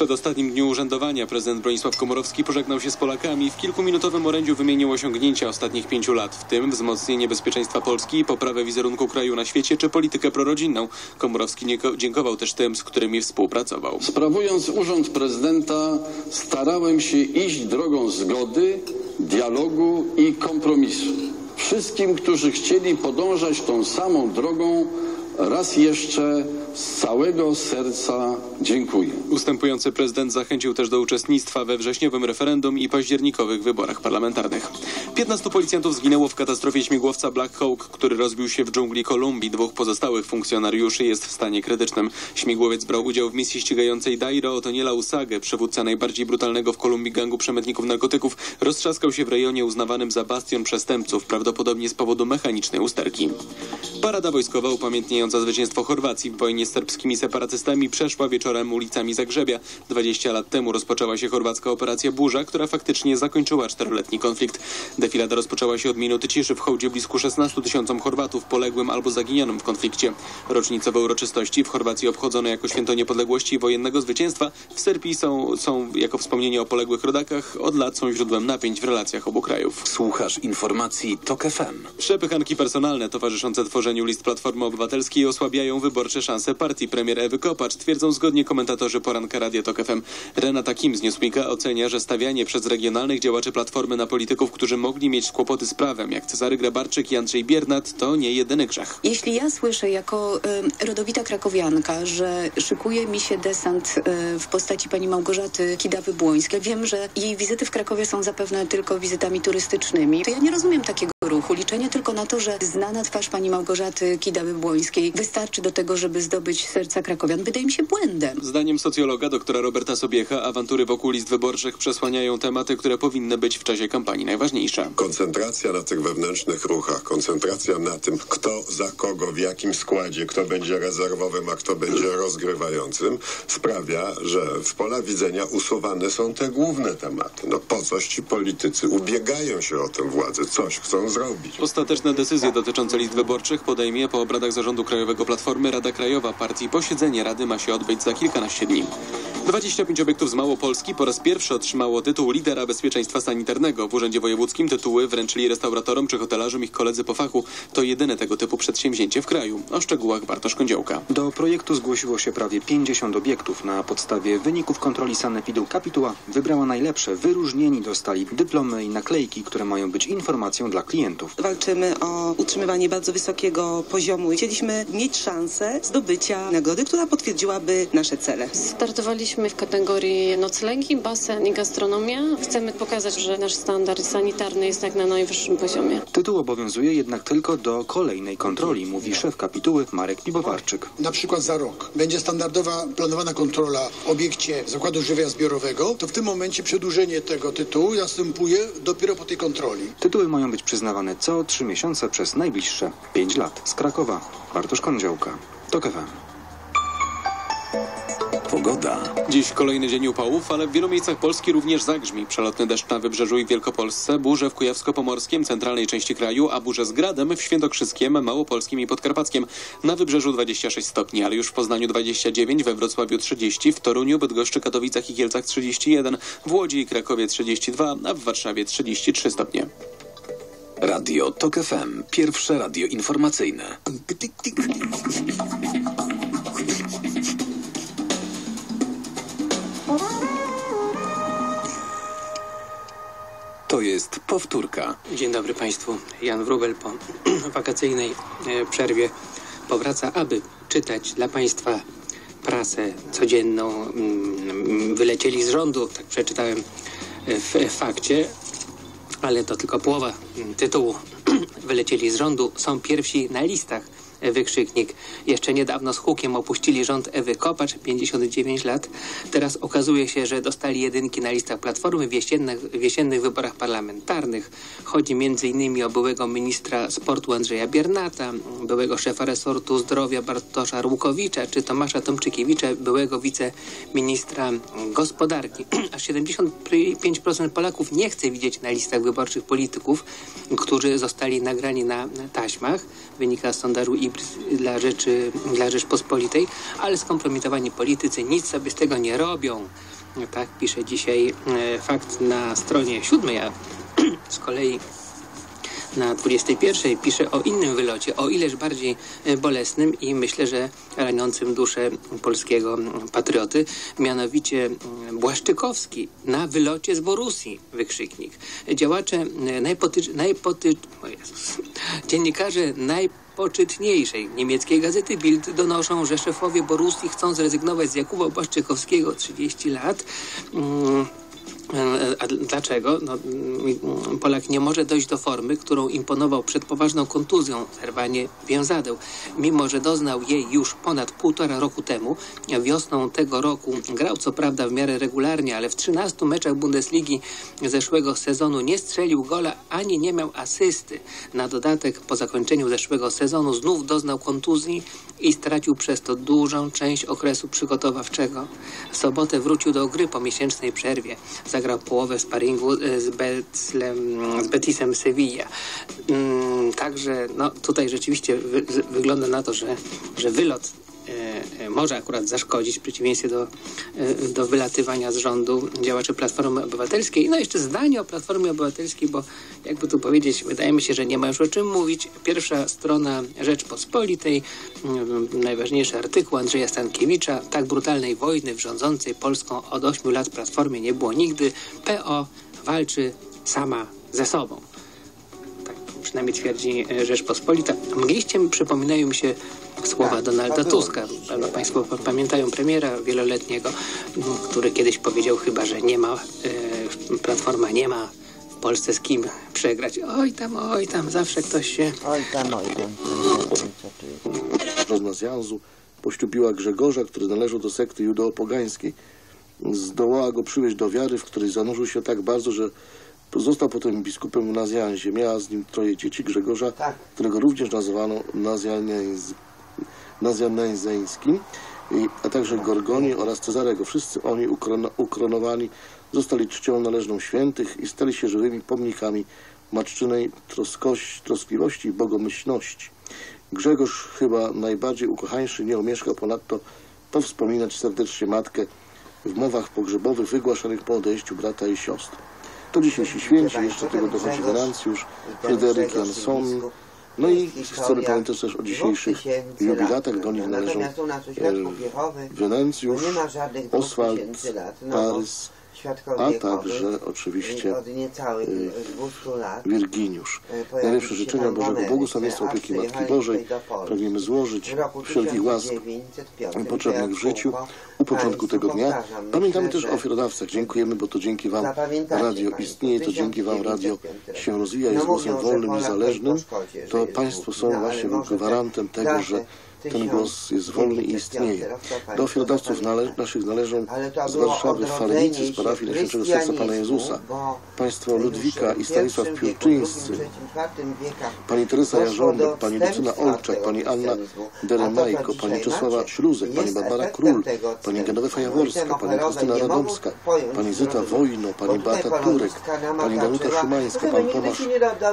Przedostatnim dniu urzędowania prezydent Bronisław Komorowski pożegnał się z Polakami. W kilkuminutowym orędziu wymienił osiągnięcia ostatnich pięciu lat, w tym wzmocnienie bezpieczeństwa Polski, poprawę wizerunku kraju na świecie czy politykę prorodzinną. Komorowski dziękował też tym, z którymi współpracował. Sprawując urząd prezydenta, starałem się iść drogą zgody, dialogu i kompromisu. Wszystkim, którzy chcieli podążać tą samą drogą, raz jeszcze z całego serca dziękuję. Ustępujący prezydent zachęcił też do uczestnictwa we wrześniowym referendum i październikowych wyborach parlamentarnych. 15 policjantów zginęło w katastrofie śmigłowca Black Hawk, który rozbił się w dżungli Kolumbii. Dwóch pozostałych funkcjonariuszy jest w stanie krytycznym. Śmigłowiec brał udział w misji ścigającej Dairo Otoniela Usagę, przywódca najbardziej brutalnego w Kolumbii gangu przemytników narkotyków. Roztrzaskał się w rejonie uznawanym za bastion przestępców, prawdopodobnie z powodu mechanicznej usterki. Parada wojskowa upamiętniająca zwycięstwo Chorwacji w wojnie z serbskimi separatystami przeszła wieczorem ulicami Zagrzebia. 20 lat temu rozpoczęła się chorwacka operacja Burza, która faktycznie zakończyła czteroletni konflikt. Defilada rozpoczęła się od minuty ciszy w hołdzie blisku 16 tysiącom Chorwatów poległym albo zaginionym w konflikcie. Rocznicowe uroczystości w Chorwacji obchodzone jako święto niepodległości i wojennego zwycięstwa w Serbii są, są jako wspomnienie o poległych rodakach. Od lat są źródłem napięć w relacjach obu krajów. Słuchasz informacji TOK FM. Przepychanki personalne towarzyszące tworzeniu list Platformy Obywatelskiej osłabiają wyborcze szanse partii. Premier Ewy Kopacz twierdzą zgodnie komentatorzy poranka Radia Tok FM. Renata Kim z Newsweeka ocenia, że stawianie przez regionalnych działaczy Platformy na polityków, którzy mogli mieć kłopoty z prawem, jak Cezary Grabarczyk i Andrzej Biernat, to nie jedyny grzech. Jeśli ja słyszę jako y, rodowita krakowianka, że szykuje mi się desant y, w postaci pani Małgorzaty Kidawy-Błońskiej, wiem, że jej wizyty w Krakowie są zapewne tylko wizytami turystycznymi, to ja nie rozumiem takiego ruchu. Liczenie tylko na to, że znana twarz pani Małgorzaty Kidawy-Błońskiej wystarczy do tego, żeby zdobyć serca krakowian, wydaje mi się błędem. Zdaniem socjologa doktora Roberta Sobiecha awantury wokół list wyborczych przesłaniają tematy, które powinny być w czasie kampanii najważniejsze. Koncentracja na tych wewnętrznych ruchach, koncentracja na tym, kto za kogo, w jakim składzie, kto będzie rezerwowym, a kto będzie [CLEARS THROAT] rozgrywającym, sprawia, że w pola widzenia usuwane są te główne tematy. No po coś ci politycy ubiegają się o tę władzę, coś chcą zrobić. Ostateczne decyzje dotyczące list wyborczych podejmie po obradach Zarządu Krajowego Platformy Rada Krajowa Partii. Posiedzenie Rady ma się odbyć za kilkanaście dni. 25 obiektów z Małopolski po raz pierwszy otrzymało tytuł lidera bezpieczeństwa sanitarnego. W Urzędzie Wojewódzkim tytuły wręczyli restauratorom czy hotelarzom ich koledzy po fachu. To jedyne tego typu przedsięwzięcie w kraju. O szczegółach Bartosz Kądziołka. Do projektu zgłosiło się prawie 50 obiektów. Na podstawie wyników kontroli sanepidu kapituła wybrała najlepsze. Wyróżnieni dostali dyplomy i naklejki, które mają być informacją dla klientów. Walczymy o utrzymywanie bardzo wysokiego poziomu. Chcieliśmy mieć szansę zdobycia nagrody, która potwierdziłaby nasze cele. Startowaliśmy w kategorii noclegi, basen i gastronomia. Chcemy pokazać, że nasz standard sanitarny jest jak na najwyższym poziomie. Tytuł obowiązuje jednak tylko do kolejnej kontroli, mówi szef kapituły Marek Piwowarczyk. Na przykład za rok będzie standardowa planowana kontrola w obiekcie zakładu żywia zbiorowego, to w tym momencie przedłużenie tego tytułu następuje dopiero po tej kontroli. Tytuły mają być przyznawane co trzy miesiące przez najbliższe 5 lat. Z Krakowa Bartosz Kądziołka. TOK FM. Pogoda. Dziś kolejny dzień upałów, ale w wielu miejscach Polski również zagrzmi. Przelotny deszcz na Wybrzeżu i w Wielkopolsce, burze w Kujawsko-Pomorskim, centralnej części kraju, a burze z gradem w Świętokrzyskiem, Małopolskim i Podkarpackiem. Na Wybrzeżu 26 stopni, ale już w Poznaniu 29, we Wrocławiu 30, w Toruniu, Bydgoszczy, Katowicach i Kielcach 31, w Łodzi i Krakowie 32, a w Warszawie 33 stopnie. Radio TOK FM. Pierwsze radio informacyjne. To jest powtórka. Dzień dobry Państwu. Jan Wrubel po [CLEARS THROAT] wakacyjnej e, przerwie powraca, aby czytać dla Państwa prasę codzienną. Mm, Wylecieli z rządu, tak przeczytałem w fakcie, ale to tylko połowa mm, tytułu. [CLEARS THROAT] Wylecieli z rządu, są pierwsi na listach. Wykrzyknik. Jeszcze niedawno z hukiem opuścili rząd Ewy Kopacz, 59 lat. Teraz okazuje się, że dostali jedynki na listach Platformy w jesiennych, w jesiennych wyborach parlamentarnych. Chodzi m.in. o byłego ministra sportu Andrzeja Biernata, byłego szefa resortu zdrowia Bartosza Rłukowicza, czy Tomasza Tomczykiewicza, byłego wiceministra gospodarki. [CLEARS THROAT] Aż 75% Polaków nie chce widzieć na listach wyborczych polityków, którzy zostali nagrani na taśmach. Wynika z sondażu Dla, rzeczy, dla Rzeczpospolitej, ale skompromitowani politycy nic sobie z tego nie robią. Tak pisze dzisiaj e, fakt na stronie siódmej, a z kolei na 21 pisze o innym wylocie, o ileż bardziej e, bolesnym i myślę, że raniącym duszę polskiego patrioty, mianowicie mm, Błaszczykowski na wylocie z Borusji, wykrzyknik. Działacze e, najpoty, najpoty, Jezus, dziennikarze najpoczytniejszej niemieckiej gazety Bild donoszą, że szefowie Borussii chcą zrezygnować z Jakuba Błaszczykowskiego 30 lat. Mm, a dlaczego? No, mm, Polak nie może dojść do formy, którą imponował przed poważną kontuzją, zerwanie więzadeł. Mimo, że doznał jej już ponad półtora roku temu, wiosną tego roku grał co prawda w miarę regularnie, ale w 13 meczach Bundesligi zeszłego sezonu nie strzelił gola, ani nie miał asysty. Na dodatek po zakończeniu zeszłego sezonu znów doznał kontuzji i stracił przez to dużą część okresu przygotowawczego. W sobotę wrócił do gry po miesięcznej przerwie. Zagrał połowę sparingu e, z, Betlem, z Betisem Sevilla. Mm, Także no, tutaj rzeczywiście wy, wygląda na to, że, że wylot może akurat zaszkodzić w przeciwieństwie do, e, do wylatywania z rządu działaczy Platformy Obywatelskiej. No jeszcze zdanie o Platformie Obywatelskiej, bo jakby tu powiedzieć, wydaje mi się, że nie ma już o czym mówić. Pierwsza strona Rzeczpospolitej, mm, najważniejszy artykuł Andrzeja Stankiewicza. Tak brutalnej wojny w rządzącej Polską od 8 lat Platformie nie było nigdy. PO walczy sama ze sobą przynajmniej twierdzi e, Rzeczpospolita. Mgliście przypominają mi się słowa Donalda Tuska. Pewno Państwo pa- pamiętają premiera wieloletniego, który kiedyś powiedział chyba, że nie ma, e, Platforma nie ma w Polsce z kim przegrać. Oj tam, oj tam, zawsze ktoś się... Oj tam, oj tam. Żona zjazdu poślubiła Grzegorza, który należał do sekty judeo-pogańskiej. Zdołała go przywieźć do wiary, w której zanurzył się tak bardzo, że został potem biskupem na Zjanzie. Miała z nim troje dzieci Grzegorza, którego również nazywano Nazjanezeńskim, i- a także Gorgoni oraz Cezarego. Wszyscy oni ukrono, ukronowani zostali czcią należną świętych i stali się żywymi pomnikami matczynej troskości, troskliwości i bogomyślności. Grzegorz chyba najbardziej ukochańszy nie omieszkał ponadto powspominać serdecznie matkę w mowach pogrzebowych wygłaszanych po odejściu brata i siostry. To dzisiejsi święci, jeszcze tego dochodzi Wenancjusz, Fryderyk Janson, no i chcemy pamiętać też o dzisiejszych jubilatach, do nich należą Wenancjusz, Oswald, Parys, a także oczywiście e, Wirginiusz. Najlepsze życzenia Bożego Błogosławieństwa opieki Matki Bożej pragniemy złożyć wszelkich łask potrzebnych w życiu u początku tego dnia. Pamiętamy też o ofiarodawcach. Dziękujemy, bo to dzięki Wam radio istnieje, to dzięki Wam radio się rozwija, jest głosem wolnym i zależnym. To Państwo są właśnie gwarantem tego, że ten głos jest wolny i istnieje. Do ofiarodawców nale naszych należą z Warszawy falnicy z parafii Najświętszego Serca Pana Jezusa, państwo Ludwika i Stanisław Piórczyńscy, pani Teresa Jarząbek, pani Lucyna Olczak, pani Anna Deremajko, pani Czesława Śluzek, pani Barbara Król, pani Genowefa Jaworska, pani Krystyna Radomska, pani Zyta Wojno, pani Beata Turek, pani Danuta Szymańska, pan Tomasz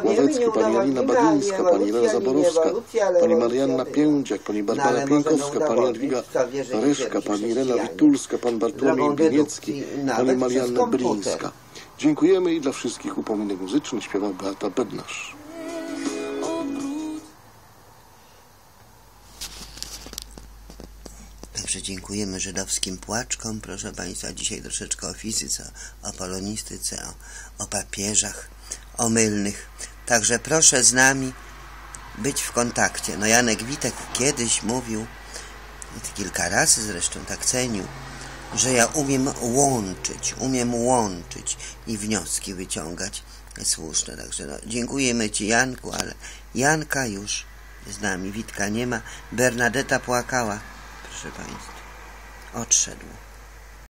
Ławecki, pani Janina Bagińska, pani Irena Zaborowska, pani Marianna Piędziak, pani Barbara Pienkowska, pani Jadwiga Reszka, pani Irena Witulska, pan Bartłomiej Biniecki, pani Marianna Bryńska. Dziękujemy i dla wszystkich upominek muzycznych śpiewa Beata Bednarz. Także dziękujemy żydowskim płaczkom, proszę Państwa, dzisiaj troszeczkę o fizyce, o polonistyce, o, o papieżach, o mylnych. Także proszę z nami być w kontakcie. No Janek Witek kiedyś mówił, kilka razy zresztą tak cenił, że ja umiem łączyć, umiem łączyć i wnioski wyciągać słuszne. Także no, dziękujemy Ci Janku, ale Janka już z nami, Witka nie ma. Bernadetta płakała, proszę Państwa. Odszedł.